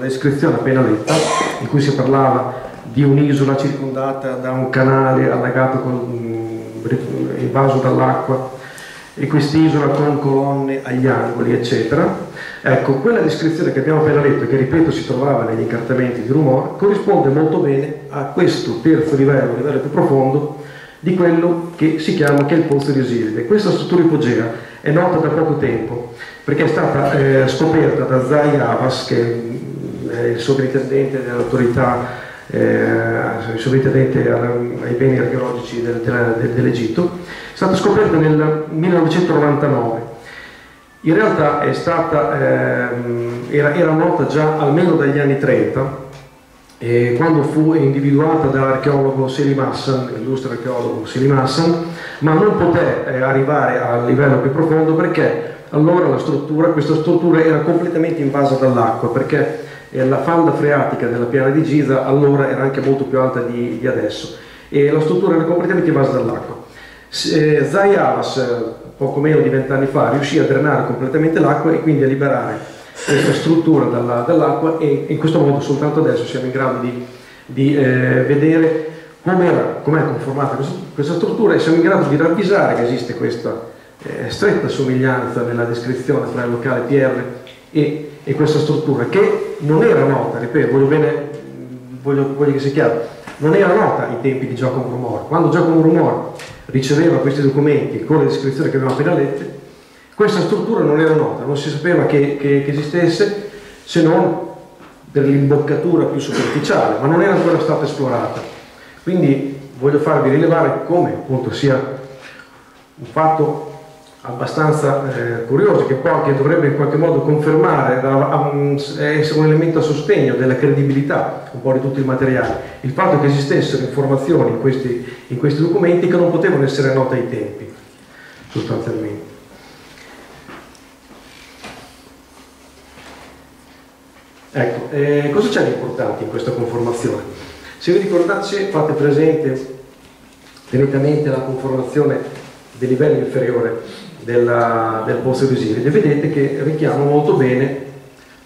descrizione appena letta, in cui si parlava di un'isola circondata da un canale allagato con, mm, invaso dall'acqua e quest'isola con colonne agli angoli, eccetera, Ecco, quella descrizione che abbiamo appena letto, che ripeto si trovava negli incartamenti di Rumor, corrisponde molto bene a questo terzo livello, il livello più profondo, di quello che si chiama che è il pozzo di Osiride. Questa struttura ipogea è nota da poco tempo, perché è stata eh, scoperta da Zai Abbas, che è il sovrintendente dell'autorità, eh, sovrintendente ai beni archeologici del, del, dell'Egitto, stata scoperta nel 1999 in realtà stata, ehm, era, era, nota già almeno dagli anni 30, eh, quando fu individuata dall'archeologo Selim Hassan, l'illustre archeologo Selim Hassan, ma non poté eh, arrivare al livello più profondo perché allora struttura, questa struttura era completamente invasa dall'acqua, perché eh, la falda freatica della piana di Giza allora era anche molto più alta di, di adesso e la struttura era completamente invasa dall'acqua. Eh, Zai Abbas, poco meno di vent'anni fa, riuscì a drenare completamente l'acqua e quindi a liberare questa struttura dalla, dall'acqua e in questo modo soltanto adesso siamo in grado di, di eh, vedere come è conformata questa, questa, struttura e siamo in grado di ravvisare che esiste questa eh, stretta somiglianza nella descrizione tra il locale PR e, e, questa struttura che non era nota, ripeto, voglio, bene, voglio, voglio che sia chiaro, non era nota ai tempi di Giacomo Rumor. Quando Giacomo Rumor riceveva questi documenti con le descrizioni che abbiamo appena lette, questa struttura non era nota, non si sapeva che, che, che esistesse se non per l'imboccatura più superficiale, ma non era ancora stata esplorata. Quindi voglio farvi rilevare come appunto sia un fatto abbastanza eh, curioso che, poi, che dovrebbe in qualche modo confermare, essere un elemento a sostegno della credibilità un po' di tutto il materiale, il fatto che esistessero informazioni in questi, in questi documenti che non potevano essere note ai tempi, sostanzialmente. Ecco, eh, cosa c'è di importante in questa conformazione? Se vi ricordate, fate presente, tenete la conformazione del livello inferiore della, del pozzo visibile vedete che richiama molto bene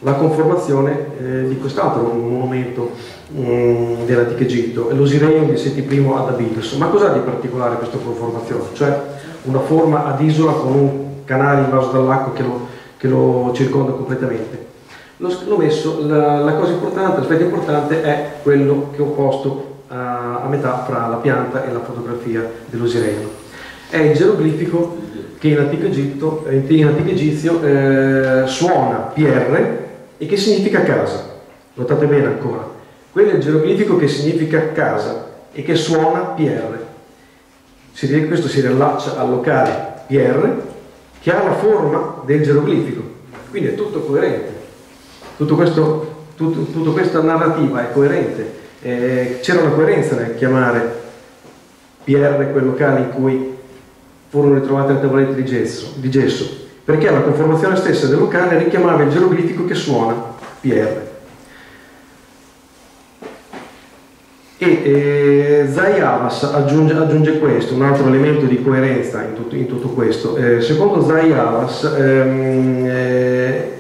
la conformazione eh, di quest'altro monumento mm, dell'antico Egitto, l'Osireion di Seti I ad Abydos. Ma cos'ha di particolare questa conformazione? Cioè una forma ad isola con un canale invaso dall'acqua che che lo circonda completamente. L'ho messo, la, la cosa importante, l'aspetto importante è quello che ho posto a, a metà fra la pianta e la fotografia dell'Osireno. È il geroglifico che in antico, Egitto, in antico egizio eh, suona PR e che significa casa. Notate bene ancora. Quello è il geroglifico che significa casa e che suona PR. questo si riallaccia al locale PR che ha la forma del geroglifico. Quindi è tutto coerente. Tutto questo, tutto, tutta questa narrativa è coerente. Eh, c'era una coerenza nel chiamare PR quel locale in cui furono ritrovate le tavolette di gesso, di gesso, perché la conformazione stessa del locale richiamava il geroglifico che suona PR. E eh, Zai Havas aggiunge, aggiunge, questo, un altro elemento di coerenza in tutto, in tutto questo. Eh, secondo Zai Havas ehm, eh,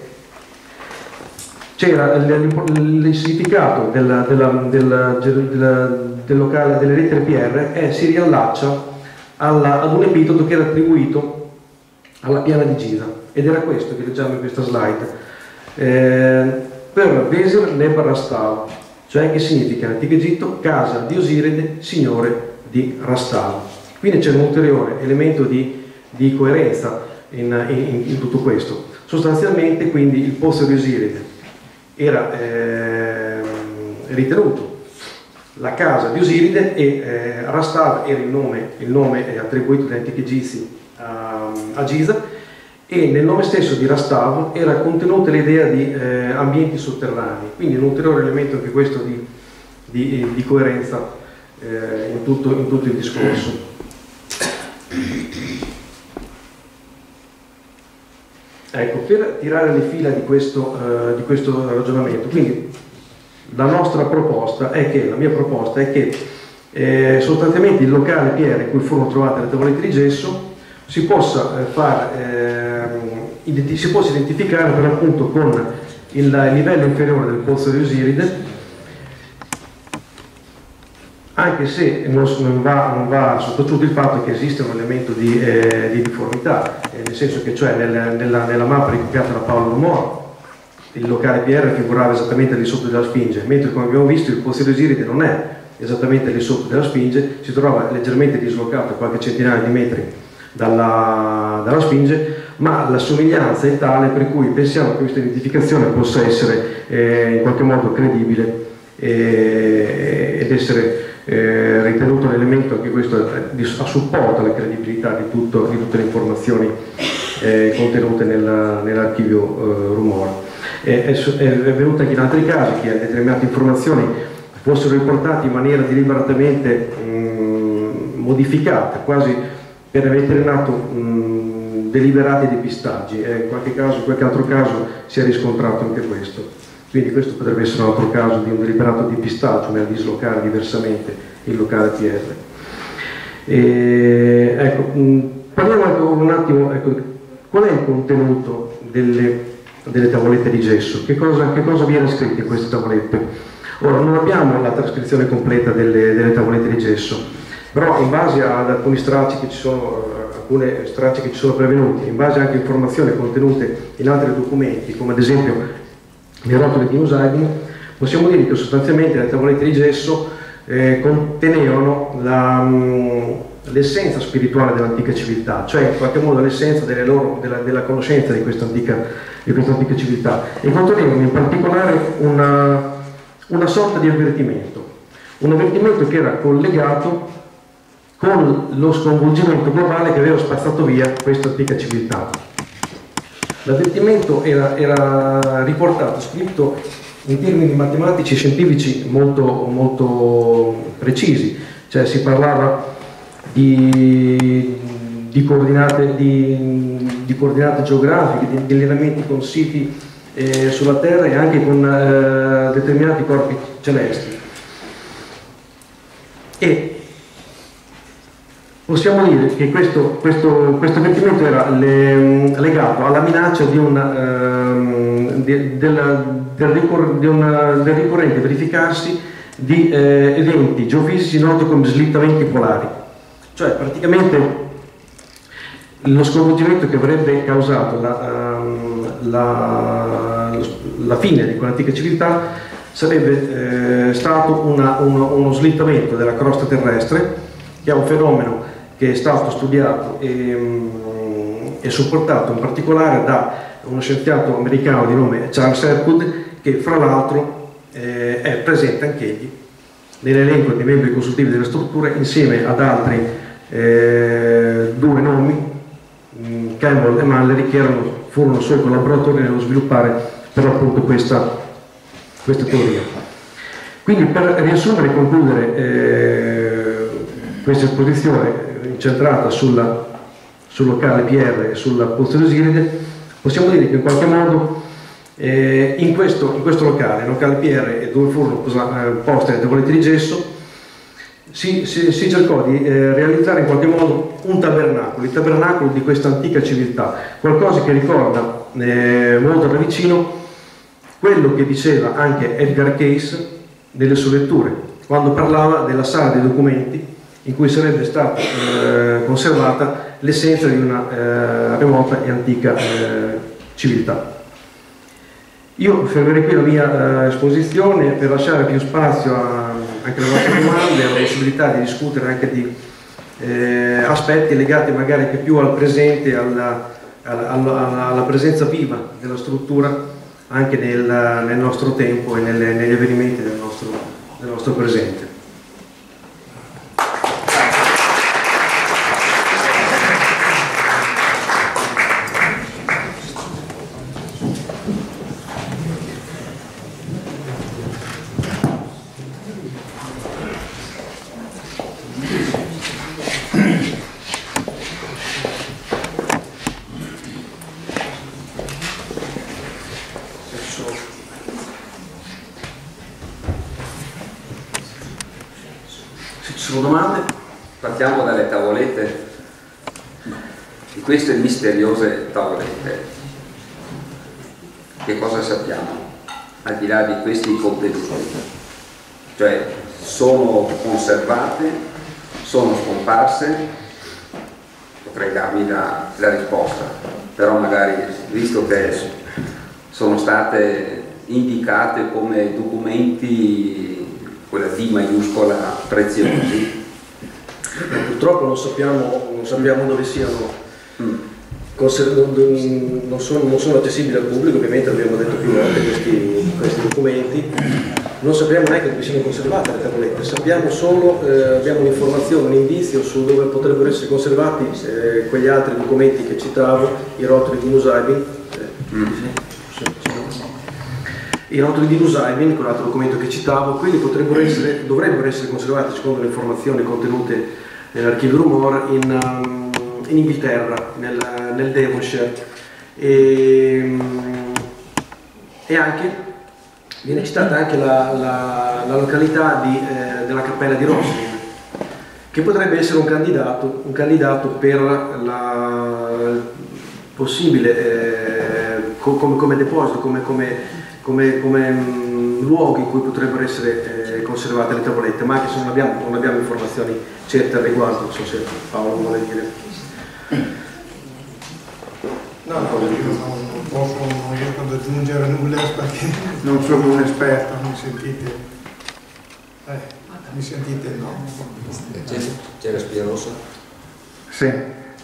c'era il, significato della, della, della, del locale delle lettere PR e si riallaccia alla, ad un epiteto che era attribuito alla piana di Giza. Ed era questo che leggiamo in questa slide. Eh, per Vesir Nebar cioè che significa in antico Egitto casa di Osiride, signore di Rastal. Quindi c'è un ulteriore elemento di, di coerenza in, in, in, tutto questo. Sostanzialmente quindi il pozzo di Osiride era eh, ritenuto la casa di Osiride e eh, Rastav era il nome, il nome attribuito dagli antichi egizi a, a Giza e nel nome stesso di Rastav era contenuta l'idea di eh, ambienti sotterranei, quindi un ulteriore elemento anche questo di, di, di coerenza eh, in, tutto, in, tutto, il discorso. Ecco, per tirare le fila di questo, uh, di questo ragionamento, quindi la nostra proposta è che, la mia proposta è che eh, sostanzialmente il locale PR in cui furono trovate le tavolette di gesso si possa, eh, far, eh, si possa identificare per l'appunto con il, livello inferiore del pozzo di Osiride anche se non, va, non, va, sottaciuto il fatto che esiste un elemento di, eh, di difformità, eh, nel senso che cioè nel, nella, nella, mappa ricopiata da Paolo Rumor il locale PR figurava esattamente lì sotto della Spinge, mentre come abbiamo visto il Pozzo di Osiride non è esattamente lì sotto della Spinge, si trova leggermente dislocato qualche centinaio di metri dalla, dalla Spinge, ma la somiglianza è tale per cui pensiamo che questa identificazione possa essere eh, in qualche modo credibile eh, ed essere eh, ritenuto un elemento anche questo a supporto alla credibilità di, tutto, di tutte le informazioni eh, contenute nell'archivio nell eh, rumore è, è, è venuta anche in altri casi che determinate informazioni fossero riportate in maniera deliberatamente mh, modificata, quasi per mettere in atto mh, deliberati depistaggi. E in qualche caso, qualche altro caso si è riscontrato anche questo. Quindi questo potrebbe essere un altro caso di un deliberato depistaggio nel dislocare diversamente il locale PR. E, ecco, mh, parliamo un attimo, ecco, qual è il contenuto delle delle tavolette di gesso. Che cosa, che cosa viene scritto in queste tavolette? Ora, non abbiamo la trascrizione completa delle, delle tavolette di gesso, però in base ad alcuni stracci che ci sono, eh, alcune stracci che ci sono prevenuti, in base anche a informazioni contenute in altri documenti, come ad esempio le rotole di Musaidin, possiamo dire che sostanzialmente le tavolette di gesso eh, contenevano la, mm, l'essenza spirituale dell'antica civiltà, cioè in qualche modo l'essenza della, della conoscenza di questa antica di questa antica civiltà e contenevano in particolare una, una sorta di avvertimento, un avvertimento che era collegato con lo sconvolgimento globale che aveva spazzato via questa antica civiltà. L'avvertimento era, era, riportato, scritto in termini matematici e scientifici molto, molto precisi, cioè si parlava di, di coordinate, di, di coordinate geografiche, di, di allenamenti con siti eh, sulla Terra e anche con eh, determinati corpi celesti. E possiamo dire che questo, questo, questo avvertimento era le, legato alla minaccia di una, eh, de, del, del, ricor, di una, del, ricorrente verificarsi di eh, eventi geofisici noti come slittamenti polari. Cioè praticamente lo sconvolgimento che avrebbe causato la, um, la, la fine di quell'antica civiltà sarebbe eh, stato una, uno, uno, slittamento della crosta terrestre, che è un fenomeno che è stato studiato e, mm, e supportato in particolare da uno scienziato americano di nome Charles Herwood, che fra l'altro eh, è presente anch'egli nell'elenco dei membri consultivi delle strutture insieme ad altri eh, due nomi, Campbell e Mallory, che erano, furono suoi collaboratori nello sviluppare per appunto questa, questa teoria. Quindi per riassumere e concludere eh, questa esposizione incentrata sulla, sul locale PR e sulla pozione Osiride, possiamo dire che in qualche modo eh, in, questo, in, questo, locale, locale PR, dove furono eh, poste le tavolette di gesso, si, si, si cercò di eh, realizzare in qualche modo un tabernacolo, il tabernacolo di questa antica civiltà, qualcosa che ricorda eh, molto da vicino quello che diceva anche Edgar Case nelle sue letture, quando parlava della sala dei documenti in cui sarebbe stata eh, conservata l'essenza di una eh, remota e antica eh, civiltà. Io fermerei qui la mia esposizione per lasciare più spazio a anche le vostre domande, la possibilità di discutere anche di eh, aspetti legati magari anche più al presente, alla, alla, alla, alla presenza viva della struttura anche nel, nel nostro tempo e nelle, negli avvenimenti del nostro, del nostro presente. queste misteriose tavolette, che cosa sappiamo? Al di là di questi contenuti, cioè sono conservate, sono potrei darmi la, la risposta, però magari visto che sono state indicate come documenti, quella D maiuscola, preziosi. Purtroppo non sappiamo, non sappiamo dove siano. Non sono, non sono, accessibili al pubblico, ovviamente abbiamo detto più volte questi, questi documenti, non sappiamo neanche dove siano conservate le tavolette, sappiamo solo, eh, abbiamo un'informazione, un indizio su dove potrebbero essere conservati eh, quegli altri documenti che citavo, i rotoli di Nusaibin. Eh, mm. I rotoli di Nusaibin, quell'altro documento che citavo, quelli potrebbero essere, dovrebbero essere conservati secondo le informazioni contenute nell'archivio Rumor in um, in Inghilterra, nel, nel Devonshire. E, e, anche, viene citata anche la, la, la località di, eh, della cappella di Roslin, che potrebbe essere un candidato, un candidato per la possibile eh, come, come, deposito, come, come, come mh, luoghi in cui potrebbero essere eh, conservate le tavolette, ma anche se non abbiamo, non abbiamo informazioni certe al riguardo, non so se Paolo vuole dire. No, no, io non posso, io quando aggiungere nulla perché non sono un esperto, mi sentite? Eh, mi sentite no? C'è la spia rossa? Sì,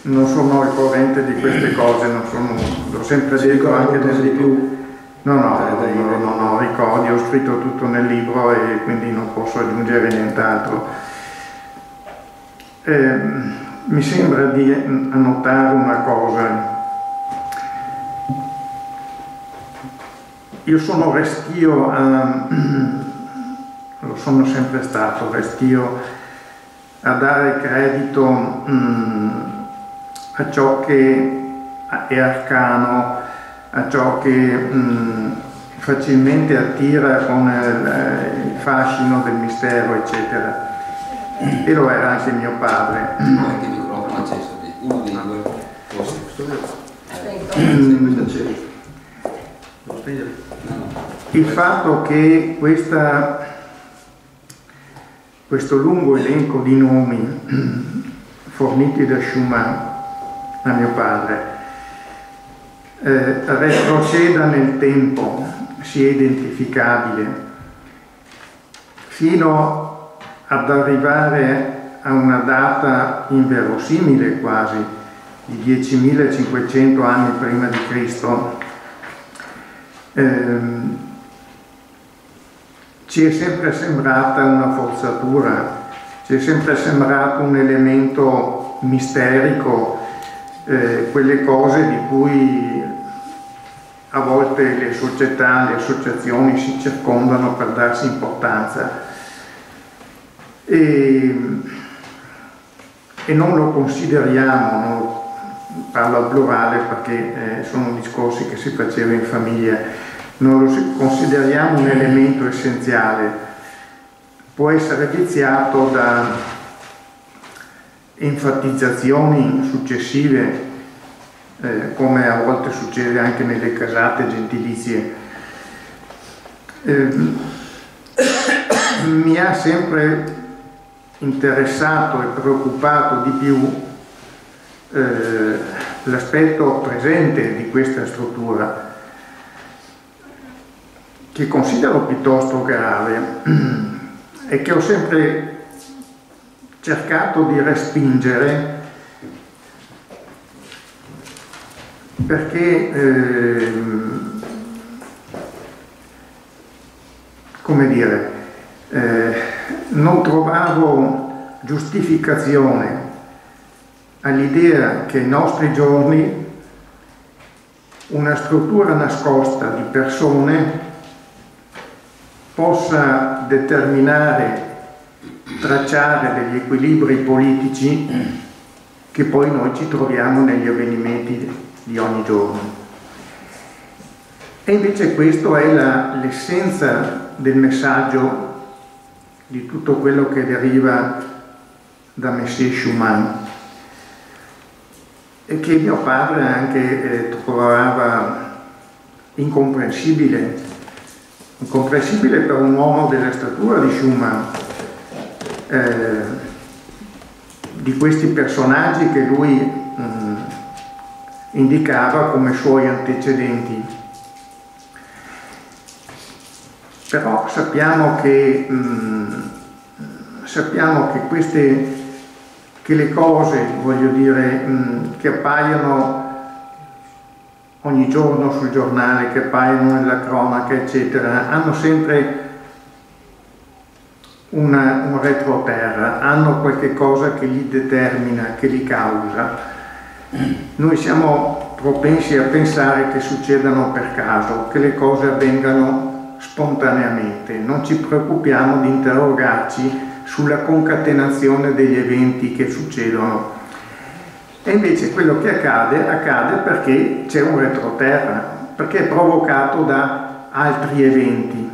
non sono al corrente di queste cose, non sono, l'ho sempre detto anche nel di più. No, no, no, no, no, ricordi, ho scritto tutto nel libro e quindi non posso aggiungere nient'altro. Eh, mi sembra di annotare una cosa. Io sono restio, a, lo sono sempre stato, restio a dare credito um, a ciò che è arcano, a ciò che um, facilmente attira con il, il fascino del mistero, eccetera e lo era anche mio padre. Anche il microfono acceso, uno dei due forse. Il fatto che questa, questo lungo elenco di nomi forniti da Schumann a mio padre eh, retroceda nel tempo, sia identificabile fino ad arrivare a una data inverosimile quasi, di 10.500 anni prima di Cristo, ehm, ci è sempre sembrata una forzatura, ci è sempre sembrato un elemento misterico, eh, quelle cose di cui a volte le società, le associazioni si circondano per darsi importanza. E, e non lo consideriamo, non, parlo al plurale perché eh, sono discorsi che si faceva in famiglia, non lo consideriamo un elemento essenziale, può essere viziato da enfatizzazioni successive, eh, come a volte succede anche nelle casate gentilizie. Eh, mi ha sempre interessato e preoccupato di più eh, l'aspetto presente di questa struttura che considero piuttosto grave e che ho sempre cercato di respingere perché eh, come dire eh, non trovavo giustificazione all'idea che ai nostri giorni una struttura nascosta di persone possa determinare, tracciare degli equilibri politici che poi noi ci troviamo negli avvenimenti di ogni giorno. E invece questo è l'essenza del messaggio di tutto quello che deriva da Messie Schumann e che mio padre anche eh, trovava incomprensibile, incomprensibile per un uomo della statura di Schumann, eh, di questi personaggi che lui mh, mm, indicava come suoi antecedenti. Però sappiamo che, mh, mm, sappiamo che, queste, che le cose, voglio dire, mh, mm, che appaiono ogni giorno sul giornale, che appaiono nella cronaca, eccetera, hanno sempre una, un retroterra, hanno qualche cosa che li determina, che li causa. Noi siamo propensi a pensare che succedano per caso, che le cose avvengano spontaneamente, non ci preoccupiamo di interrogarci sulla concatenazione degli eventi che succedono. E invece quello che accade, accade perché c'è un retroterra, perché è provocato da altri eventi.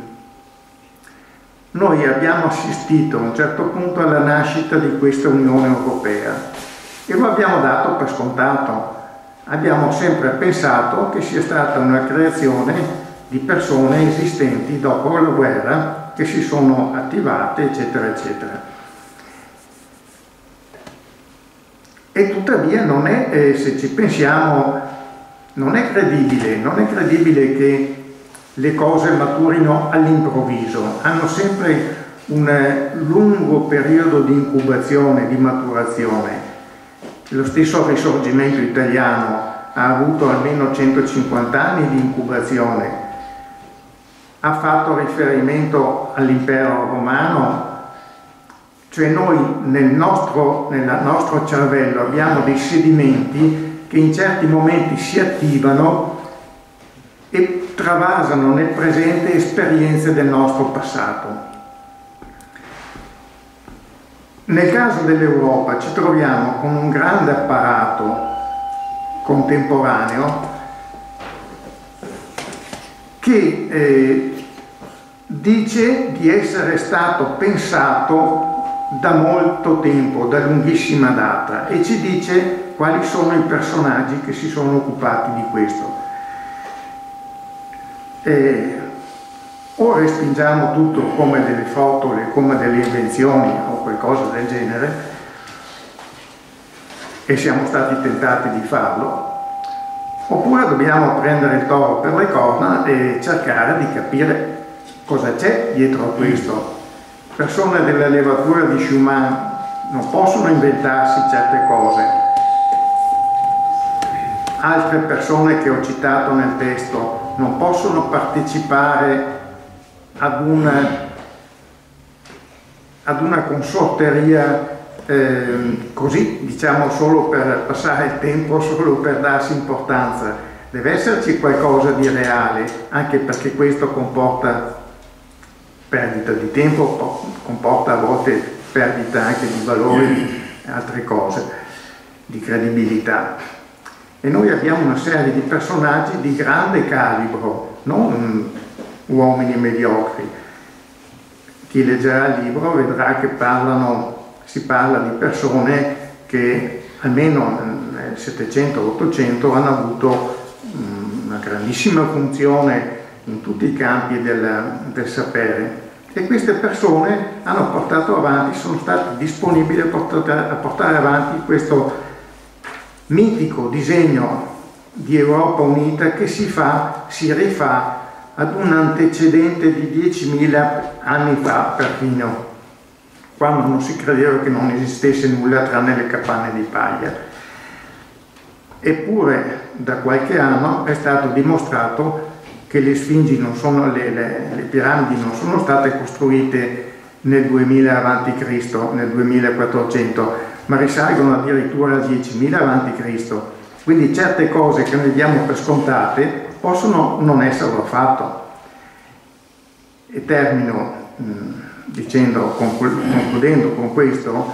Noi abbiamo assistito a un certo punto alla nascita di questa Unione Europea e lo abbiamo dato per scontato. Abbiamo sempre pensato che sia stata una creazione di persone esistenti dopo la guerra che si sono attivate, eccetera, eccetera. E tuttavia non è, eh, se ci pensiamo, non è credibile, non è credibile che le cose maturino all'improvviso, hanno sempre un eh, lungo periodo di incubazione, di maturazione. Lo stesso risorgimento italiano ha avuto almeno 150 anni di incubazione ha fatto riferimento all'impero romano, cioè noi nel nostro, nel nostro cervello abbiamo dei sedimenti che in certi momenti si attivano e travasano nel presente esperienze del nostro passato. Nel caso dell'Europa ci troviamo con un grande apparato contemporaneo che eh, dice di essere stato pensato da molto tempo, da lunghissima data e ci dice quali sono i personaggi che si sono occupati di questo. E o respingiamo tutto come delle fotole, come delle invenzioni o qualcosa del genere, e siamo stati tentati di farlo, oppure dobbiamo prendere il toro per le corna e cercare di capire cosa c'è dietro a questo persone della levatura di Schumann non possono inventarsi certe cose. Altre persone che ho citato nel testo non possono partecipare ad una, ad una consorteria eh, così, diciamo, solo per passare il tempo, solo per darsi importanza. Deve esserci qualcosa di reale, anche perché questo comporta perdita di tempo, comporta a volte perdita anche di valori e altre cose, di credibilità. E noi abbiamo una serie di personaggi di grande calibro, non uomini mediocri. Chi leggerà il libro vedrà che parlano, si parla di persone che almeno nel 700-800 hanno avuto una grandissima funzione in tutti i campi del, del sapere e queste persone hanno portato avanti, sono state disponibili a portare, a portare avanti questo mitico disegno di Europa unita che si fa, si rifà ad un antecedente di 10.000 anni fa perfino, quando non si credeva che non esistesse nulla tranne le capanne di paglia. Eppure da qualche anno è stato dimostrato che le sfingi non sono, le, le, le piramidi non sono state costruite nel 2000 a.C., nel 2400, ma risalgono addirittura al 10.000 a.C. Quindi certe cose che noi diamo per scontate possono non esserlo affatto. E termino mh, dicendo, concludendo con questo,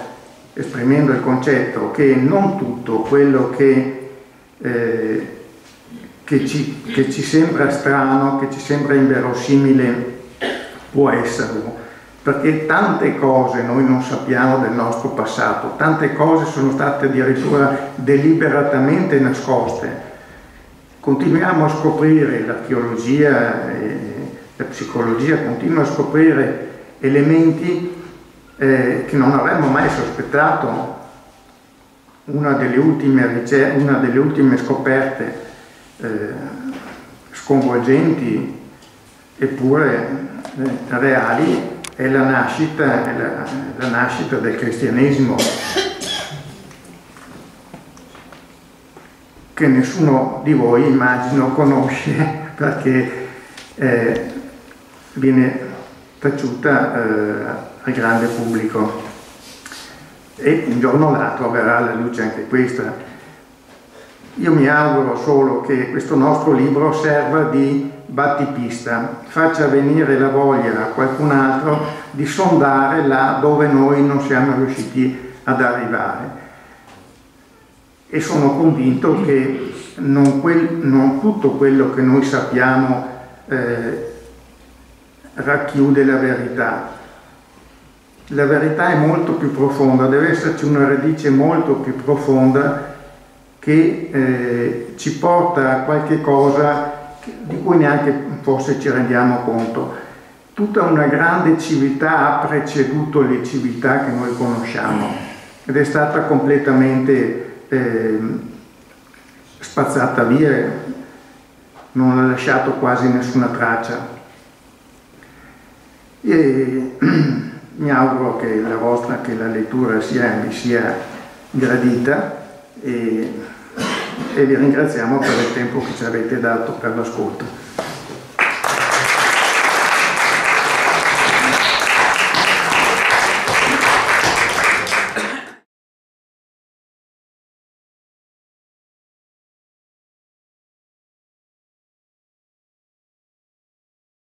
esprimendo il concetto che non tutto quello che eh, che ci, che ci sembra strano, che ci sembra inverosimile, può esserlo, perché tante cose noi non sappiamo del nostro passato, tante cose sono state addirittura deliberatamente nascoste. Continuiamo a scoprire, l'archeologia e la psicologia continua a scoprire elementi eh, che non avremmo mai sospettato. Una delle ultime, una delle ultime scoperte eh, sconvolgenti eppure eh, reali è la nascita, è la, la nascita del cristianesimo. Che nessuno di voi immagino conosce perché eh, viene taciuta eh, al grande pubblico. E un giorno o l'altro verrà alla luce anche questa io mi auguro solo che questo nostro libro serva di battipista, faccia venire la voglia a qualcun altro di sondare là dove noi non siamo riusciti ad arrivare. E sono convinto che non, quel, non tutto quello che noi sappiamo eh, racchiude la verità. La verità è molto più profonda, deve esserci una radice molto più profonda che eh, ci porta a qualche cosa di cui neanche forse ci rendiamo conto. Tutta una grande civiltà ha preceduto le civiltà che noi conosciamo ed è stata completamente eh, spazzata via, non ha lasciato quasi nessuna traccia. E mi auguro che la vostra, che la lettura sia, vi sia gradita e, e vi ringraziamo per il tempo che ci avete dato per l'ascolto.